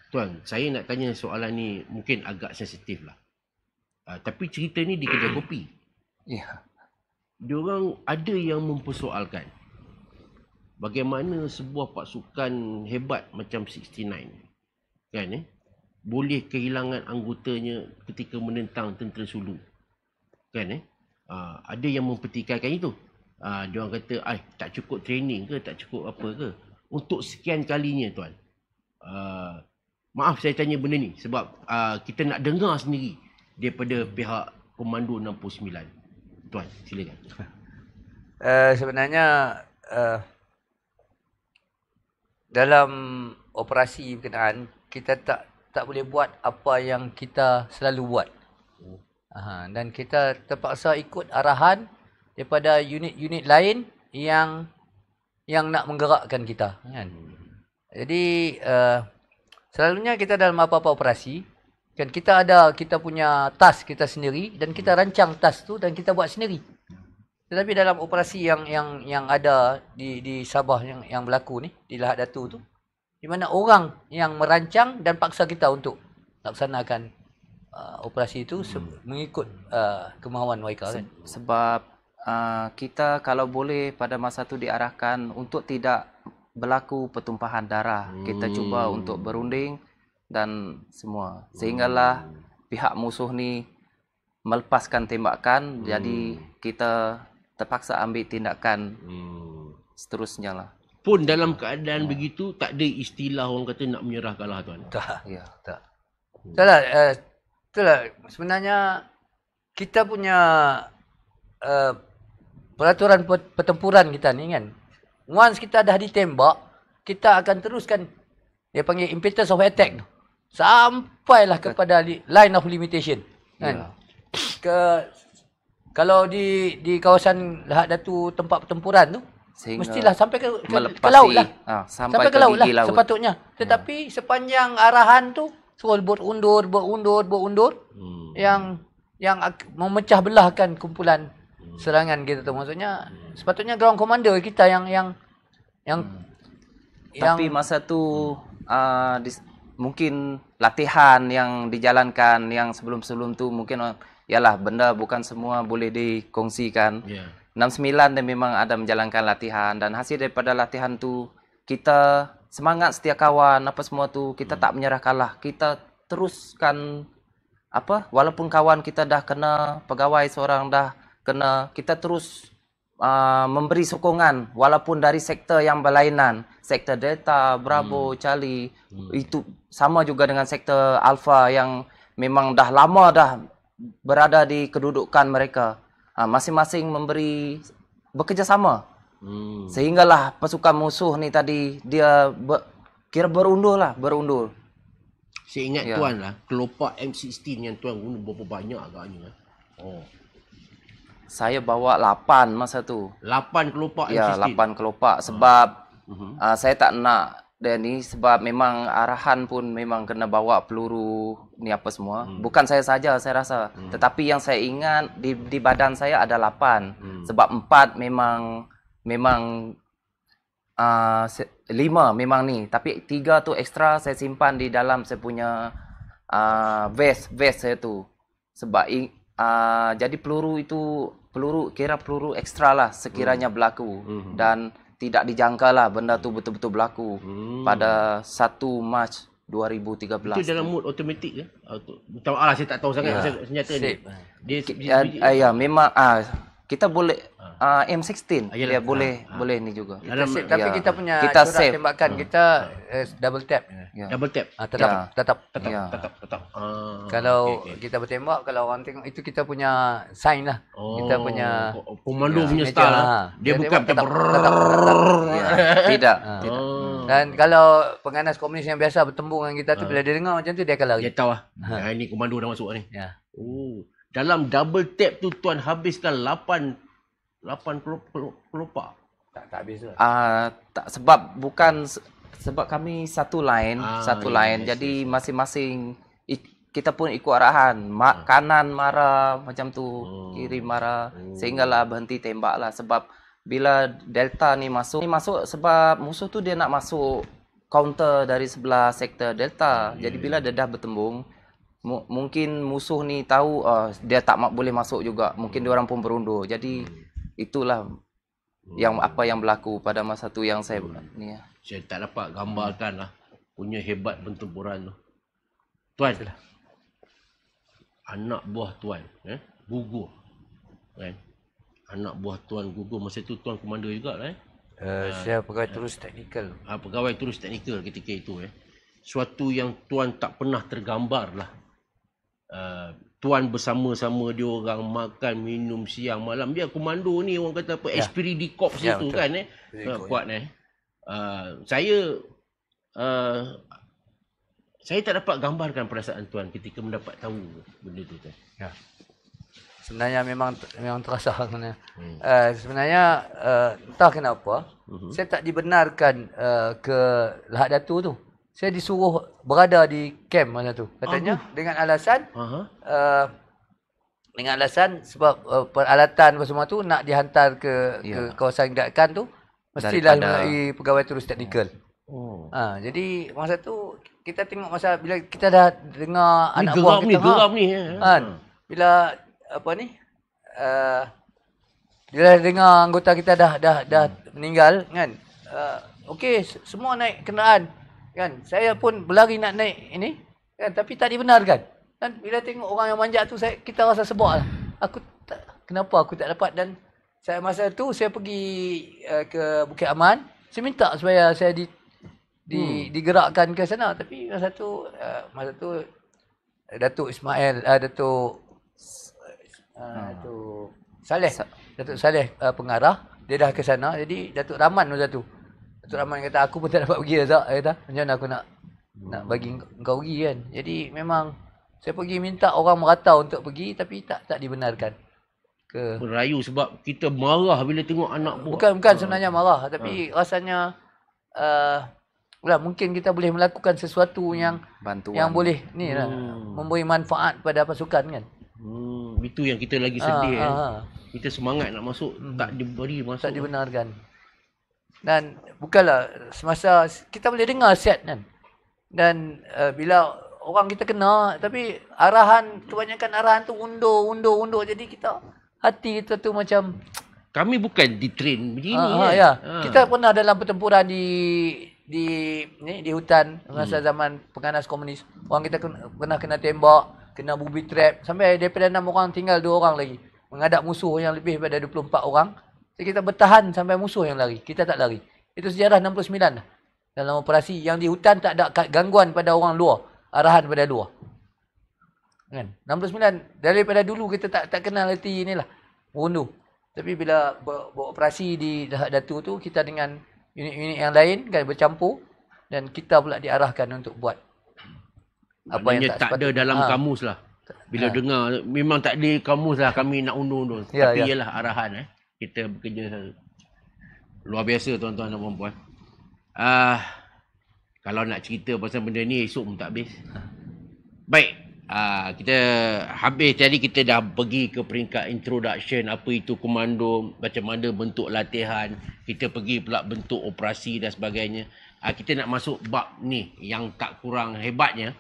Tuan, saya nak tanya soalan ni mungkin agak sensitif lah. Uh, tapi cerita ni di kedai kopi. Ya. Diorang ada yang mempersoalkan bagaimana sebuah pasukan hebat macam 69 kan eh boleh kehilangan anggotanya ketika menentang tentera Sulu. Kan eh? Uh, ada yang mempertikaikan itu. Uh, dia orang kata, "Ai, tak cukup training ke, tak cukup apa ke?" Untuk sekian kalinya tuan. Uh, maaf saya tanya benda ni sebab uh, kita nak dengar sendiri daripada pihak Komando 69. Tuan, silakan. Uh, sebenarnya uh, dalam operasi berkenaan kita tak tak boleh buat apa yang kita selalu buat. Aha, dan kita terpaksa ikut arahan daripada unit-unit lain yang yang nak menggerakkan kita kan. Jadi uh, selalunya kita dalam apa-apa operasi kan kita ada kita punya task kita sendiri dan kita rancang task tu dan kita buat sendiri. Tetapi dalam operasi yang yang yang ada di di Sabah yang yang berlaku ni di Lahad Datu tu di mana orang yang merancang dan paksa kita untuk laksanakan uh, operasi itu se- mengikut uh, kemahuan mereka kan. Sebab uh, kita kalau boleh pada masa tu diarahkan untuk tidak berlaku pertumpahan darah. Kita cuba Hmm. untuk berunding dan semua. Sehinggalah pihak musuh ni melepaskan tembakan. Jadi kita terpaksa ambil tindakan Hmm. seterusnya lah. Pun dalam keadaan begitu tak ada istilah orang kata nak menyerah kalah tuan. Tak. Ya. Tak. Itulah, uh, itulah sebenarnya kita punya uh, peraturan per- pertempuran kita ni kan. Once kita dah ditembak, kita akan teruskan dia panggil impetus of attack tu. Sampailah kepada li- line of limitation. Kan? Ya. Ke kalau di di kawasan Lahad Datu tempat pertempuran tu, Sehingga mestilah sampai ke, ke, ke laut lah. ah, sampai, Sampai, ke, ke, laut lah laut. sepatutnya. Tetapi sepanjang arahan tu suruh berundur, berundur, berundur Hmm. yang yang memecah belahkan kumpulan serangan kita tu. Maksudnya sepatutnya ground commander kita yang yang yang yang Tapi masa tu uh, dis, mungkin latihan yang dijalankan yang sebelum-sebelum tu mungkin uh, yalah benda bukan semua boleh dikongsikan. Ya. 69 dia memang ada menjalankan latihan dan hasil daripada latihan tu kita semangat setia kawan apa semua tu kita tak menyerah kalah. Kita teruskan apa walaupun kawan kita dah kena pegawai seorang dah kena kita terus uh, memberi sokongan walaupun dari sektor yang berlainan sektor Delta, Bravo, hmm. Charlie hmm. itu sama juga dengan sektor Alpha yang memang dah lama dah berada di kedudukan mereka uh, masing-masing memberi bekerjasama hmm. sehinggalah pasukan musuh ni tadi dia ber, kira berundur lah berundur saya ingat ya. tuan lah, kelopak M16 yang tuan guna berapa banyak agaknya. Oh. Saya bawa 8 masa tu. 8 kelopak ya, M16? Ya, 8 kelopak. Sebab uh-huh. uh, saya tak nak dia ni sebab memang arahan pun memang kena bawa peluru ni apa semua. Hmm. Bukan saya saja saya rasa. Hmm. Tetapi yang saya ingat di di badan saya ada 8. Hmm. Sebab 4 memang memang uh, lima memang ni tapi tiga tu ekstra saya simpan di dalam saya punya uh, vest vest saya tu sebab uh, jadi peluru itu peluru kira peluru ekstra lah sekiranya hmm. berlaku hmm. dan tidak dijangka lah benda tu betul-betul berlaku hmm. pada 1 Mac 2013 itu dalam mood automatik ke? Auto. Tahu lah saya tak tahu sangat ya. senjata ni. Dia, dia, dia, dia, ya memang ah kita boleh uh, M16 Ayalah. dia boleh ha, ha. boleh ni juga. Kita save, tapi ya. kita punya kita save. tembakan hmm. kita uh, double tap. Ya. Double tap. Ah, tetap, ya. tetap tetap ya. tetap tetap. Ah, kalau okay, okay. kita bertembak kalau orang tengok itu kita punya sign lah. Oh, kita punya komando ya. punya style lah. Ha. Dia, dia bukan tetap, tetap, tetap, tetap. Ya. Tidak. Ha. tidak. Oh. Dan kalau penganas komunis yang biasa bertembung dengan kita tu bila dia dengar macam tu dia akan lari. Dia tahu lah. Ha. ini komando dah masuk ni. Ya. Oh. Dalam double tap tu tuan habiskan 8 8 kelopak. Tak tak habis lah. Uh, tak sebab bukan sebab kami satu line, ah, satu yeah, line. Yes, jadi yes. masing-masing kita pun ikut arahan. Ma- ah. kanan marah macam tu, hmm. kiri marah hmm. sehinggalah berhenti tembak lah sebab bila delta ni masuk ni masuk sebab musuh tu dia nak masuk counter dari sebelah sektor delta. Hmm. Jadi bila dia dah bertembung mungkin musuh ni tahu uh, dia tak boleh masuk juga. Mungkin dia orang pun berundur. Jadi hmm itulah hmm. yang apa yang berlaku pada masa tu yang saya hmm. ni ya. Saya tak dapat gambarkan lah punya hebat pertempuran tu. Tuan. Itulah. Anak buah tuan, eh, gugur. Kan? Anak buah tuan gugur masa tu tuan komando juga lah eh. Uh, saya pegawai terus teknikal. Ah, uh, pegawai terus teknikal ketika itu eh. Suatu yang tuan tak pernah tergambar lah. Uh, tuan bersama-sama dia orang makan minum siang malam. Dia komando ni orang kata apa ya. esprit di corps ya, tu kan eh? Uh, kuat eh? Uh, saya uh, saya tak dapat gambarkan perasaan tuan ketika mendapat tahu benda tu kan ya. Sebenarnya memang memang terasa sebenarnya. Hmm. uh, sebenarnya uh, entah kenapa uh-huh. saya tak dibenarkan uh, ke Lahad Datu tu saya disuruh berada di camp mana tu katanya uh-huh. dengan alasan uh-huh. uh, dengan alasan sebab uh, peralatan apa semua tu nak dihantar ke yeah. ke kawasan gerakan tu mestilah melalui pegawai terus teknikal. Oh. Ha, jadi masa tu kita tengok masa bila kita dah dengar ni anak buah kita ni, geram ni ya. kan bila apa ni uh, bila dengar anggota kita dah dah dah hmm. meninggal kan uh, okey semua naik kenderaan Kan? Saya pun berlari nak naik ini. Kan? Tapi tak dibenarkan. Dan bila tengok orang yang manjat tu, saya, kita rasa sebab lah. Aku tak, kenapa aku tak dapat. Dan saya masa tu, saya pergi uh, ke Bukit Aman. Saya minta supaya saya di, di, hmm. digerakkan ke sana. Tapi masa tu, uh, masa tu Datuk Ismail, uh, Datuk uh, Datuk Saleh. Datuk Saleh uh, pengarah. Dia dah ke sana. Jadi Datuk Rahman masa tu. Datuk Rahman kata aku pun tak dapat pergi Razak. Dia kata macam mana aku nak hmm. nak bagi kau pergi kan. Jadi memang saya pergi minta orang merata untuk pergi tapi tak tak dibenarkan. Ke merayu sebab kita marah bila tengok anak buah. Bukan bukan ha. sebenarnya marah tapi ha. rasanya uh, lah mungkin kita boleh melakukan sesuatu yang Bantuan. yang boleh ni lah hmm. memberi manfaat pada pasukan kan. Hmm, itu yang kita lagi sedih ha, kan. Ha, ha. Kita semangat nak masuk hmm. tak diberi masuk. Tak dibenarkan. Dan bukanlah semasa kita boleh dengar set kan. Dan uh, bila orang kita kena tapi arahan kebanyakan arahan tu undur undur undur jadi kita hati kita tu macam kami bukan di train begini ha, kan. ya. Ha. Kita pernah dalam pertempuran di di ni di hutan masa hmm. zaman penganas komunis. Orang kita kena, pernah kena tembak kena booby trap. Sampai daripada 6 orang tinggal 2 orang lagi. Menghadap musuh yang lebih daripada 24 orang. Jadi kita bertahan sampai musuh yang lari. Kita tak lari. Itu sejarah 69 lah. Dalam operasi yang di hutan tak ada gangguan pada orang luar. Arahan pada luar. Kan? 69 daripada dulu kita tak tak kenal erti inilah. Bunuh. Tapi bila ber, beroperasi di Dahak Datu tu kita dengan unit-unit yang lain kan bercampur dan kita pula diarahkan untuk buat apa yang tak, tak, ada dalam Ha. kamus lah. Bila dengar memang tak ada kamus lah kami nak undur-undur. Ya, Tapi ya. ialah arahan eh. Kita bekerja luar biasa tuan-tuan dan puan-puan. Ah kalau nak cerita pasal benda ni esok pun tak habis. Baik. Ah kita habis tadi kita dah pergi ke peringkat introduction apa itu komando, macam mana bentuk latihan, kita pergi pula bentuk operasi dan sebagainya. Ah kita nak masuk bab ni yang tak kurang hebatnya.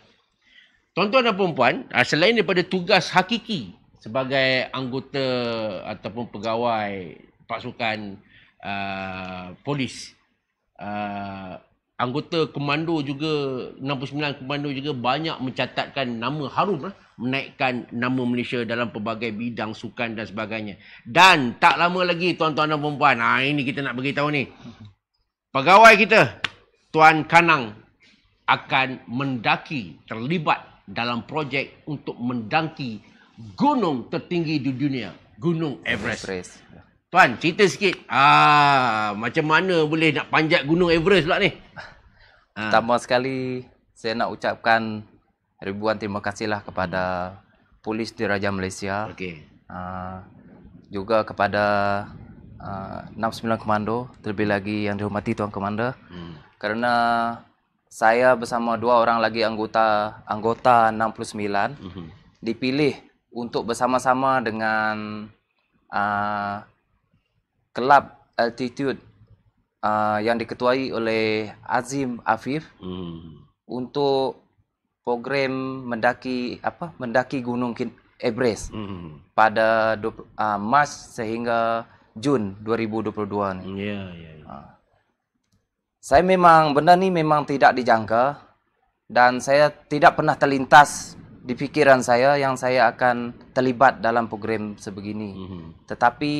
Tuan-tuan dan puan-puan, ah, selain daripada tugas hakiki sebagai anggota ataupun pegawai pasukan uh, polis, uh, anggota komando juga 69 komando juga banyak mencatatkan nama harum lah, menaikkan nama Malaysia dalam pelbagai bidang sukan dan sebagainya. Dan tak lama lagi tuan-tuan dan puan-puan, ah ini kita nak beritahu ni. Pegawai kita Tuan Kanang akan mendaki terlibat dalam projek untuk mendaki gunung tertinggi di dunia, Gunung Everest. Everest. Tuan, cerita sikit. Ah, macam mana boleh nak panjat Gunung Everest pula ni? Ah, Pertama sekali saya nak ucapkan ribuan terima kasihlah kepada polis Diraja Malaysia. okey. Uh, juga kepada uh, 69 Komando, terlebih lagi yang dihormati Tuan Komander. Hmm. Kerana saya bersama dua orang lagi anggota anggota 69 Mhm. dipilih untuk bersama-sama dengan uh, kelab altitude uh, yang diketuai oleh Azim Afif Hmm. untuk program mendaki apa mendaki Gunung Everest Hmm. pada 20, uh, Mac sehingga Jun 2022 ni. Ya, ya. ya. Saya memang benda ni memang tidak dijangka dan saya tidak pernah terlintas di fikiran saya yang saya akan terlibat dalam program sebegini. Mhm. Tetapi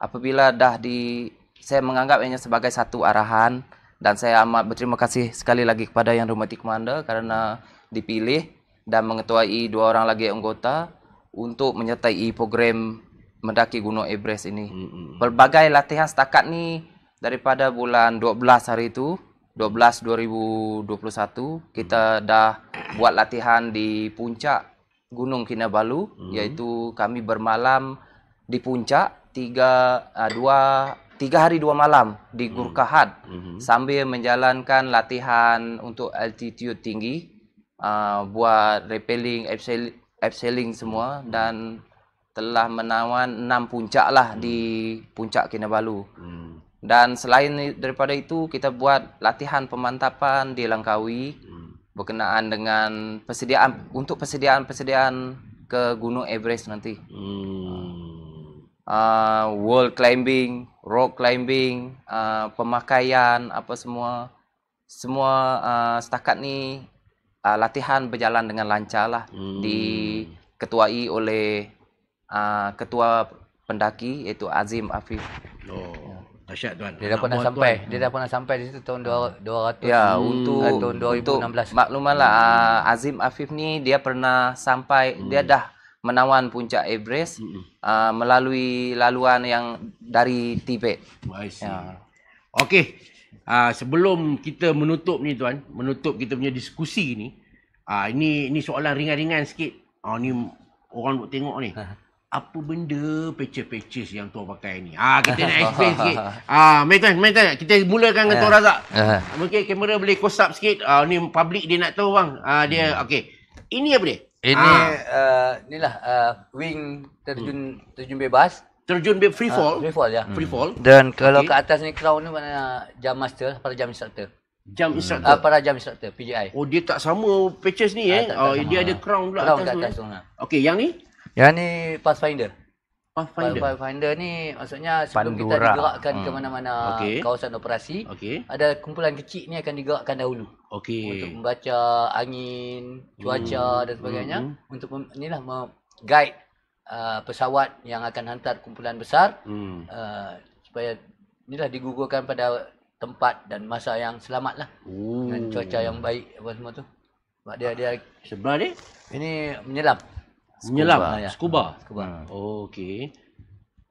apabila dah di saya menganggapnya sebagai satu arahan dan saya amat berterima kasih sekali lagi kepada yang dihormati komander kerana dipilih dan mengetuai dua orang lagi anggota untuk menyertai program mendaki Gunung Everest ini. Mhm. Pelbagai latihan setakat ni daripada bulan 12 hari itu 12 2021 kita dah buat latihan di puncak Gunung Kinabalu Mhm. iaitu kami bermalam di puncak tiga uh, dua tiga hari dua malam di Gurkhahat Mhm. sambil menjalankan latihan untuk altitude tinggi uh, buat rappelling abseiling, abseiling semua dan telah menawan enam puncak lah di puncak Kinabalu. Hmm. Dan selain daripada itu kita buat latihan pemantapan di Langkawi Hmm. Berkenaan dengan persediaan untuk persediaan-persediaan ke Gunung Everest nanti. Hmm. Uh, wall climbing, rock climbing, uh, pemakaian apa semua semua uh, setakat ni uh, latihan berjalan dengan lancar lah Hmm. diketuai oleh uh, ketua pendaki iaitu Azim Afif. Oh, dahsyat tuan. Dia dah pernah sampai. tuan. Dia dah pernah sampai di situ tahun 200. Ya, Hmm. untuk Ah, tahun untuk 2016. maklumanlah uh, Azim Afif ni dia pernah sampai dia dah menawan puncak Everest Hmm. uh, melalui laluan yang dari Tibet. I see. Ya. Okey. Ah sebelum kita menutup ni tuan, menutup kita punya diskusi ni, ah ini ini soalan ringan-ringan sikit. Ah ni orang nak tengok ni. Apa benda patches-patches yang tuan pakai ni? Ah kita nak explain sikit. Ah mai tuan, mai tuan. Kita mulakan dengan Tuan Razak. Ah. Mungkin kamera boleh close up sikit. Ah ni public dia nak tahu bang. Ah dia okey. Ini apa dia? Ini Ah, uh, inilah uh, wing terjun terjun bebas. terjun be- free Ah, fall. free fall ya. Free fall. Dan kalau Okey. ke atas ni crown ni mana jam master, para jam instructor. Jump Ah, instructor. para jam instructor PJI. Oh dia tak sama patches ni Ah, eh. tak- tak Oh dia ada crown pula Crown atas atas eh. tu. Nah. Okey, yang ni Yang ni Pathfinder. Pathfinder. Pathfinder ni maksudnya sebelum kita Pandora. digerakkan ke Hmm. mana-mana Okey. kawasan operasi, Okey. ada kumpulan kecil ni akan digerakkan dahulu untuk Okey. membaca angin, cuaca dan sebagainya Hmm. untuk inilah guide uh, pesawat yang akan hantar kumpulan besar Hmm. uh, supaya inilah digugurkan pada tempat dan masa yang selamat lah Oh. dengan cuaca yang baik apa semua tu. Sebab dia dia Sebelah dia ini menyelam. Menyelam Ah, ya. scuba. Scuba. Hmm. Oh, okey.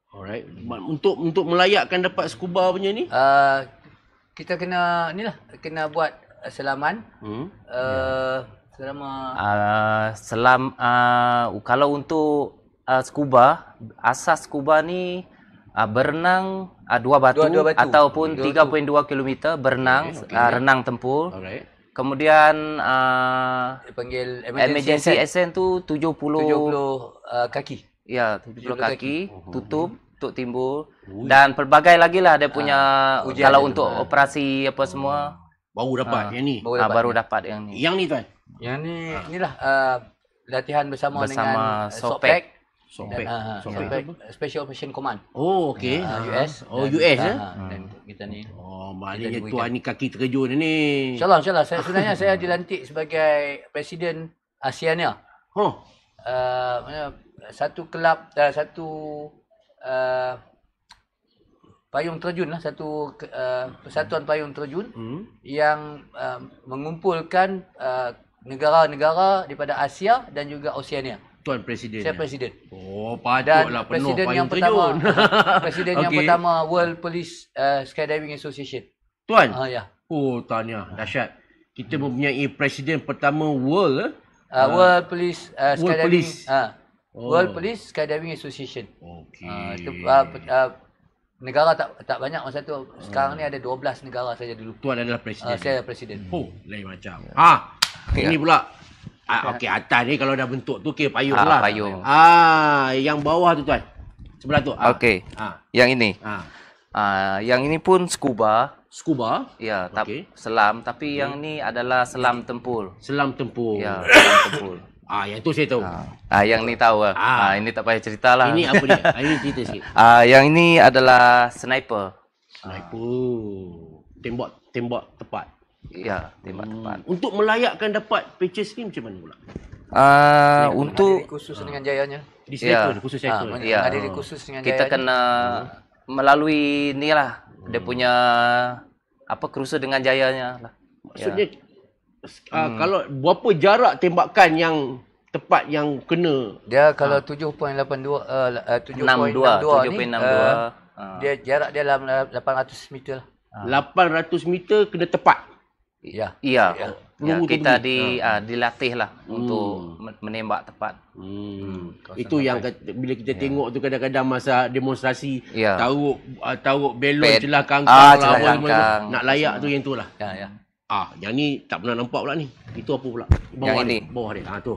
Alright. Untuk untuk melayakkan dapat scuba punya ni. Uh, kita kena inilah kena buat selaman Hmm. uh, selama Uh, selam uh, kalau untuk uh, scuba, asas scuba ni uh, berenang uh, dua batu, Dua- dua batu. ataupun Dua 3.2 km berenang Okey, okey. uh, renang tempur. Alright. Kemudian uh, dipanggil emergency ascent, ascent tu 70 70 uh, kaki. ya 70 70 kaki, Mhm. tutup untuk timbul Ui. dan pelbagai lagi lah dia punya ujian kalau dia tu. untuk Ah. operasi apa semua Baru dapat Ah. yang ni. Baru ah, dapat baru ni. dapat yang ni. Yang ni tuan. Yang ni inilah uh, latihan bersama, Bersama dengan uh, Dan uh. Sopec Special Operation Command Oh, okey. uh, Ah. US. Oh, dan, US uh, eh. uh, Dan kita ni Oh, maknanya tuan ni kaki terjun ni. InsyaAllah, insyaAllah. Saya, sebenarnya saya dilantik sebagai Presiden Asiania. Oh, Uh, mana, satu kelab, uh, satu uh, payung terjun lah. Satu uh, persatuan payung terjun hmm. yang uh, mengumpulkan uh, negara-negara daripada Asia dan juga Oceania. Tuan Presiden. Saya Presiden. Oh, patutlah penuh Presiden yang pertama, terjun. Presiden yang Okey. pertama World Police uh, Skydiving Association. Tuan. Ah ya. Oh, tahniah. Dahsyat. Kita mempunyai presiden pertama world eh. Uh, World Police uh, World Skydiving Police. ah, Oh. World Police Skydiving Association. Okey. Uh, itu uh, uh, negara tak tak banyak masa tu. Sekarang ni ada 12 negara saja dulu. Tuan adalah Uh, presiden. saya presiden. Oh, lain macam. Ha. Ya. Ini pula. Ah, okey, atas ni kalau dah bentuk tu okey payung Ah, lah. payung. Ah, yang bawah tu tuan. Sebelah tu. Ah. Okey. Ah. Yang ini. Ah. Ah, yang ini pun scuba. Scuba, Ya, tap, Okey. selam. Tapi yang ni adalah selam tempur. selam tempur. Ya, selam tempur. Ah, yang tu saya tahu. Ah, ah, yang ni tahu lah. Ah. Ah. ini tak payah cerita lah. Ini apa dia? Ah, ini cerita sikit. Ah, yang ini adalah sniper. Sniper. Tembak tembak tepat. Ya, tembak tepat. Hmm. Untuk melayakkan dapat patches ni macam mana pula? Ah, Menghadiri untuk khusus dengan jayanya. Di sniper Ya. khusus Ah, sniper. men- Ya. menghadiri khusus dengan kita jayanya. kena melalui ni lah. Dia punya apa kerusa dengan jayanya lah. Maksudnya ah, kalau berapa jarak tembakan yang tepat yang kena Dia kalau 7.82 uh, uh, 62, 7.62 ni 7.62. uh, Ah. dia jarak dia dalam 800 meter lah. 800 meter kena tepat. Ya. Iya. Ya. Ya, Peluru tu kita di ah, dilatih lah Hmm. untuk men- menembak tepat. Hmm. kawasan Itu yang kata, bila kita tengok tu kadang-kadang masa demonstrasi Ya. taruh uh, taruh belon Ped- celah kangkang lah, Ah, celah semua kangkang. nak layak tu yang tu lah. Ya, ya. Ah, yang ni tak pernah nampak pula ni. Itu apa pula? Bawah Yang ni. ini. Bawah dia. Ah tu.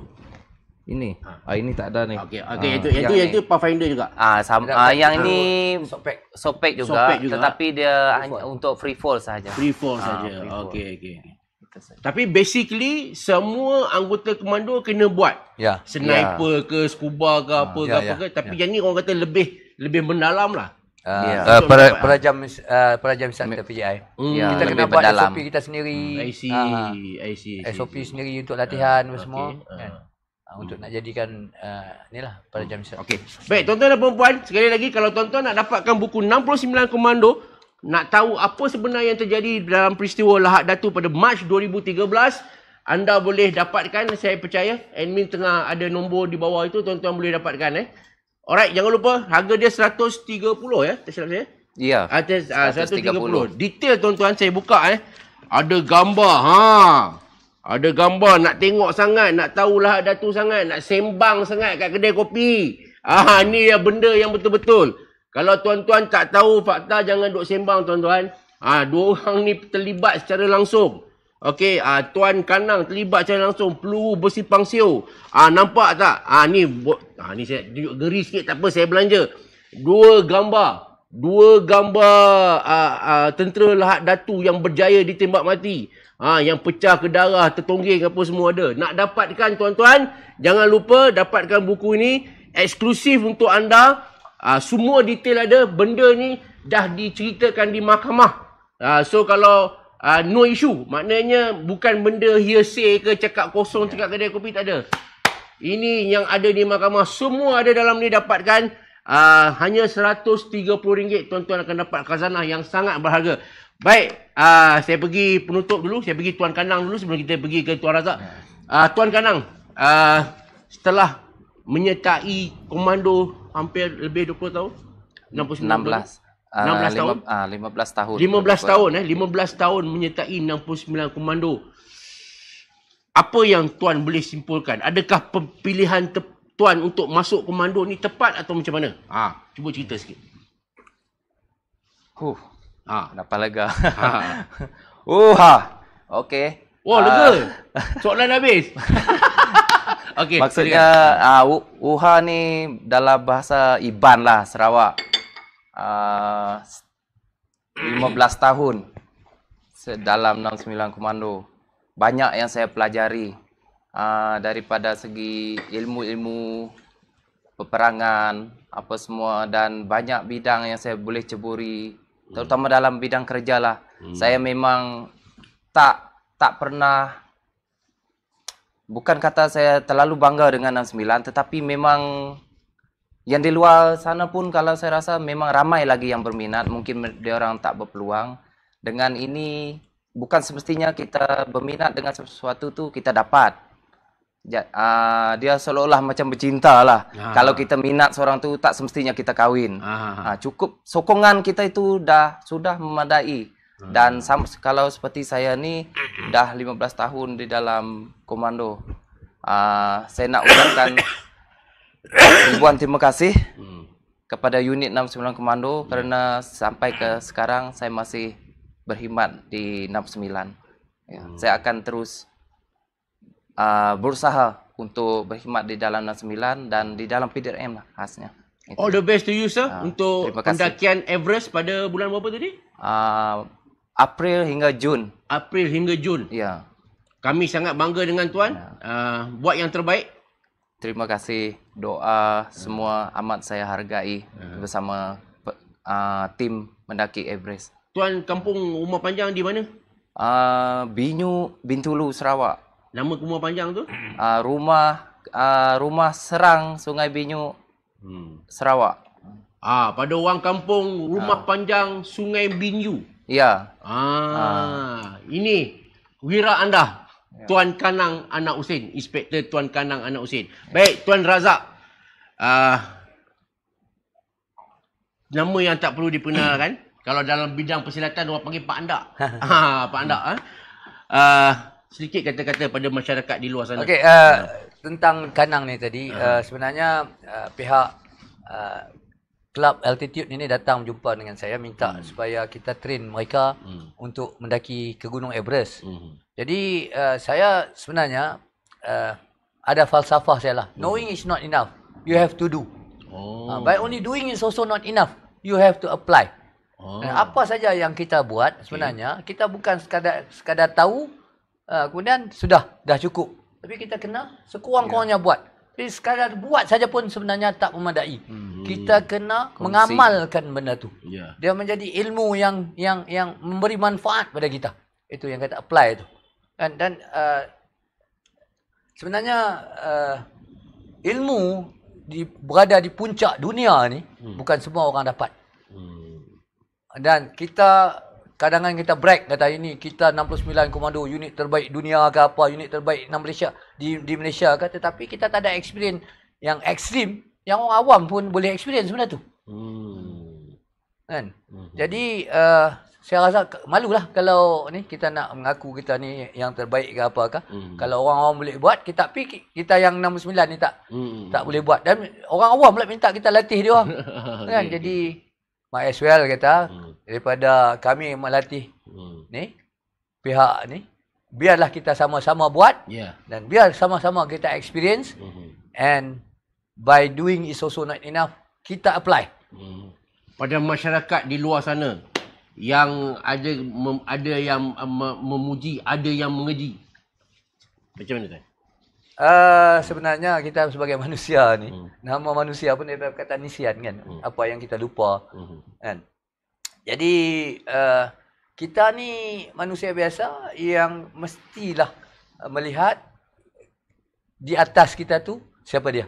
Ini. Ha. Ah ini tak ada ni. Okey, okey Ah, yang tu yang tu yang yang ni. tu Pathfinder juga. Ah, sam, Tidak, ah yang tak- ini Sopek. sopek juga, Sopek juga. tetapi dia Free hanya fall. untuk free fall saja. Free fall Ah, saja. free fall. Okey, okey. okey. Itu saja. Tapi basically semua anggota komando kena buat. Ya. Sniper ke scuba ke apa ke Ya, apa ya, ke tapi yang ni orang kata lebih lebih mendalam lah. Uh, Ya. uh, Betul, para, betul. perajam uh, perajam wisata PJI. Hmm, Ya, kita lebih kena buat mendalam. SOP kita sendiri. I see, Ah, I see, I see. SOP sendiri untuk latihan apa okey, semua. ah. Kan? Ah, untuk nak jadikan uh, ni lah perajam wisata. Okey. Baik, tuan-tuan dan puan-puan, sekali lagi kalau tuan-tuan nak dapatkan buku 69 Komando, nak tahu apa sebenarnya yang terjadi dalam peristiwa Lahad Datu pada Mac 2013, anda boleh dapatkan, saya percaya admin tengah ada nombor di bawah itu, tuan-tuan boleh dapatkan eh. Alright, jangan lupa harga dia 130 ya, tak silap saya. Ya. Atas ah, 130. 130. Detail tuan-tuan saya buka eh. Ada gambar ha. Ada gambar nak tengok sangat, nak tahulah datu sangat, nak sembang sangat kat kedai kopi. Ah ni ya benda yang betul-betul. Kalau tuan-tuan tak tahu fakta jangan duk sembang tuan-tuan. Ah dua orang ni terlibat secara langsung. Okey, ah tuan Kanang terlibat secara langsung peluru besi pangsiu. Ah nampak tak? Ah ni ah ni saya tunjuk geri sikit tak apa saya belanja. Dua gambar dua gambar uh, uh, tentera Lahad Datu yang berjaya ditembak mati. Ha, yang pecah ke darah, tertongging apa semua ada. Nak dapatkan tuan-tuan, jangan lupa dapatkan buku ini eksklusif untuk anda Uh, semua detail ada. Benda ni dah diceritakan di mahkamah. Uh, so kalau uh, no issue. Maknanya bukan benda hearsay ke cakap kosong, cakap kedai kopi. Tak ada. Ini yang ada di mahkamah. Semua ada dalam ni dapatkan. Uh, hanya RM130 tuan-tuan akan dapat khazanah yang sangat berharga. Baik, uh, saya pergi penutup dulu. Saya pergi Tuan Kanang dulu sebelum kita pergi ke Tuan Razak. Uh, Tuan Kanang, uh, setelah menyertai komando hampir lebih 20 tahun? 16. 69 tahun? Ah, 16 tahun? lima- ah, 15 tahun. 15 tahun eh 15 tahun menyertai 69 komando. Apa yang tuan boleh simpulkan? Adakah pilihan te- tuan untuk masuk komando ni tepat atau macam mana? Ha, cuba cerita sikit. Huh, Ha. dapat lega. ha. uh, ha. Okey. Wah, Ah, lega. Soalan habis. Okey. Maksudnya uh, UHA ni dalam bahasa Iban lah Sarawak. Uh, 15 tahun dalam 69 komando. Banyak yang saya pelajari uh, daripada segi ilmu-ilmu peperangan apa semua dan banyak bidang yang saya boleh ceburi terutama dalam bidang kerja lah. Saya memang tak tak pernah bukan kata saya terlalu bangga dengan 69 tetapi memang yang di luar sana pun kalau saya rasa memang ramai lagi yang berminat. Mungkin dia orang tak berpeluang. Dengan ini bukan semestinya kita berminat dengan sesuatu tu kita dapat uh, dia seolah-olah macam bercinta lah. Ah. kalau kita minat seorang tu tak semestinya kita kahwin. Ha, ha, ha. Ah, cukup sokongan kita itu dah sudah memadai. Dan sam, kalau seperti saya ni dah 15 tahun di dalam komando. Ah saya nak ucapkan ribuan terima kasih Hmm. kepada unit 69 komando kerana sampai ke sekarang saya masih berkhidmat di 69 ya, saya akan terus ah, berusaha untuk berkhidmat di dalam 69 dan di dalam PDRM lah khasnya Itu. All the best to you sir Ah, untuk pendakian Everest pada bulan berapa tadi? Ah, April hingga Jun. April hingga Jun. Ya. Kami sangat bangga dengan tuan. Uh, buat yang terbaik. Terima kasih doa semua amat saya hargai bersama pe- ah, tim mendaki Everest. Tuan kampung rumah panjang di mana? Ah, Binyu Bintulu Sarawak. Nama rumah panjang tu? Ah, rumah ah, rumah Serang Sungai Binyu Hmm. Sarawak. Ah, pada orang kampung rumah panjang Sungai Binyu. Ya. Ah, ini wira anda. Tuan Kanang Anak Husin, Inspektor Tuan Kanang Anak Husin. Baik, Tuan Razak. Ah, nama yang tak perlu diperkenalkan. Kalau dalam bidang persilatan orang panggil Pak Andak. ha, Pak Andak. Ah, sedikit kata-kata pada masyarakat di luar sana. Okey, uh, tentang Kanang ni tadi, uh, sebenarnya uh, pihak uh, Club Altitude ini datang jumpa dengan saya minta hmm. supaya kita train mereka Hmm. untuk mendaki ke Gunung Everest. Hmm. Jadi uh, saya sebenarnya uh, ada falsafah saya lah. Knowing is not enough. You have to do. Oh. Uh, by only doing is also not enough. You have to apply. oh. Dan apa saja yang kita buat sebenarnya kita bukan sekadar sekadar tahu uh, kemudian sudah dah cukup. Tapi kita kena sekurang-kurangnya buat. Tapi sekadar buat saja pun sebenarnya tak memadai. Hmm. Kita kena Kongsi. mengamalkan benda tu. Ya. Dia menjadi ilmu yang yang yang memberi manfaat pada kita. Itu yang kata apply tu. Dan dan uh, sebenarnya uh, ilmu di berada di puncak dunia ni hmm. bukan semua orang dapat. Hmm. Dan kita kadang-kadang kita brag kata ini kita 69 komando unit terbaik dunia ke apa unit terbaik dalam Malaysia di di Malaysia ke tetapi kita tak ada experience yang ekstrim yang orang awam pun boleh experience benda tu Hmm. kan Mhm. jadi uh, saya rasa malulah kalau ni kita nak mengaku kita ni yang terbaik ke apa ke Mhm. kalau orang awam boleh buat kita tapi ki- kita yang 69 ni tak Hmm. tak boleh buat dan orang awam pula minta kita latih dia orang kan Okey. jadi might as well kata Hmm. daripada kami melatih Hmm. ni pihak ni biarlah kita sama-sama buat Ya. dan biar sama-sama kita experience Hmm. and by doing is also not enough kita apply Hmm. Pada masyarakat di luar sana yang ada mem, ada yang me- memuji, ada yang mengeji. Macam mana tuan? Uh, sebenarnya kita sebagai manusia ni, Hmm. nama manusia pun daripada kata nisian kan. Hmm. Apa yang kita lupa Mhm. kan. Jadi uh, kita ni manusia biasa yang mestilah melihat di atas kita tu siapa dia.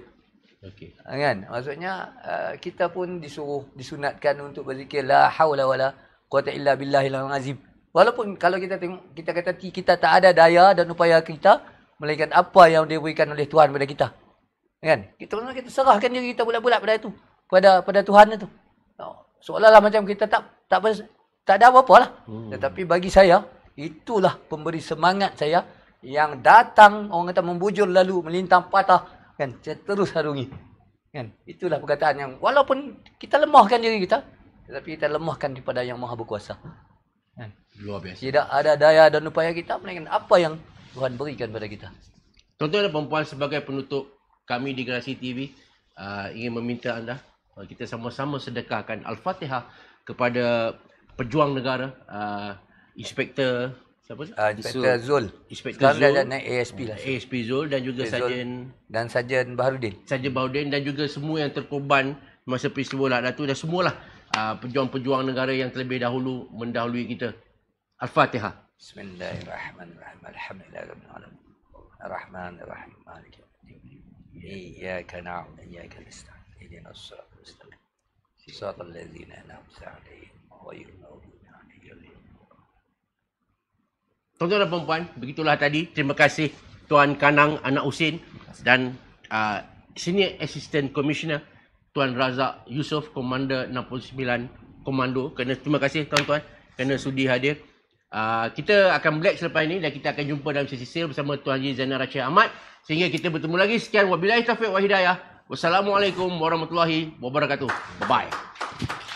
Okey. Ha, kan maksudnya uh, kita pun disuruh disunatkan untuk berzikir la haula wala quwata illa billahil azim walaupun kalau kita tengok kita kata kita tak ada daya dan upaya kita melainkan apa yang diberikan oleh Tuhan kepada kita. Kan? Kita kita serahkan diri kita bulat-bulat pada itu. Pada pada Tuhan itu. Oh, seolah-olah macam kita tak tak ber- tak ada apa-apa lah. Hmm. tetapi bagi saya itulah pemberi semangat saya yang datang orang kata membujur lalu melintang patah kan? Saya terus harungi. Kan? Itulah perkataan yang walaupun kita lemahkan diri kita tetapi kita lemahkan kepada yang maha berkuasa. Kan? Luar biasa. tidak ada daya dan upaya kita melainkan apa yang Tuhan berikan pada kita Tuan-tuan dan perempuan sebagai penutup kami di Generasi TV uh, ingin meminta anda uh, kita sama-sama sedekahkan Al-Fatihah kepada pejuang negara uh, Inspektor siapa tu? uh, Inspektor Zul Inspektor sekarang Zul, dah naik ASP lah ASP Zul dan juga Zul. Sarjan dan Sarjan Baharudin Saja Baudin dan juga semua yang terkorban masa peristiwa Lahad Datu dan semualah uh, pejuang-pejuang negara yang terlebih dahulu mendahului kita. Al-Fatihah. Bismillahirrahmanirrahim. Rabbil alamin. Arrahmanirrahim. Maliki yaumiddin. Iyyaka na'budu wa iyyaka nasta'in. Ihdinas siratal mustaqim. Siratal ladzina an'amta 'alaihim ghairil maghdubi 'alaihim Tuan-tuan dan perempuan, begitulah tadi. Terima kasih Tuan Kanang Anak Usin dan uh, Senior Assistant Commissioner Tuan Razak Yusof, Komander 69 Komando. Kena terima kasih tuan-tuan kerana sudi hadir. Uh, kita akan break selepas ini dan kita akan jumpa dalam sesi sale bersama Tuan Haji Zainal Rashid Ahmad. Sehingga kita bertemu lagi. Sekian. Wabillahi taufiq wa hidayah. Wassalamualaikum warahmatullahi wabarakatuh. Bye-bye.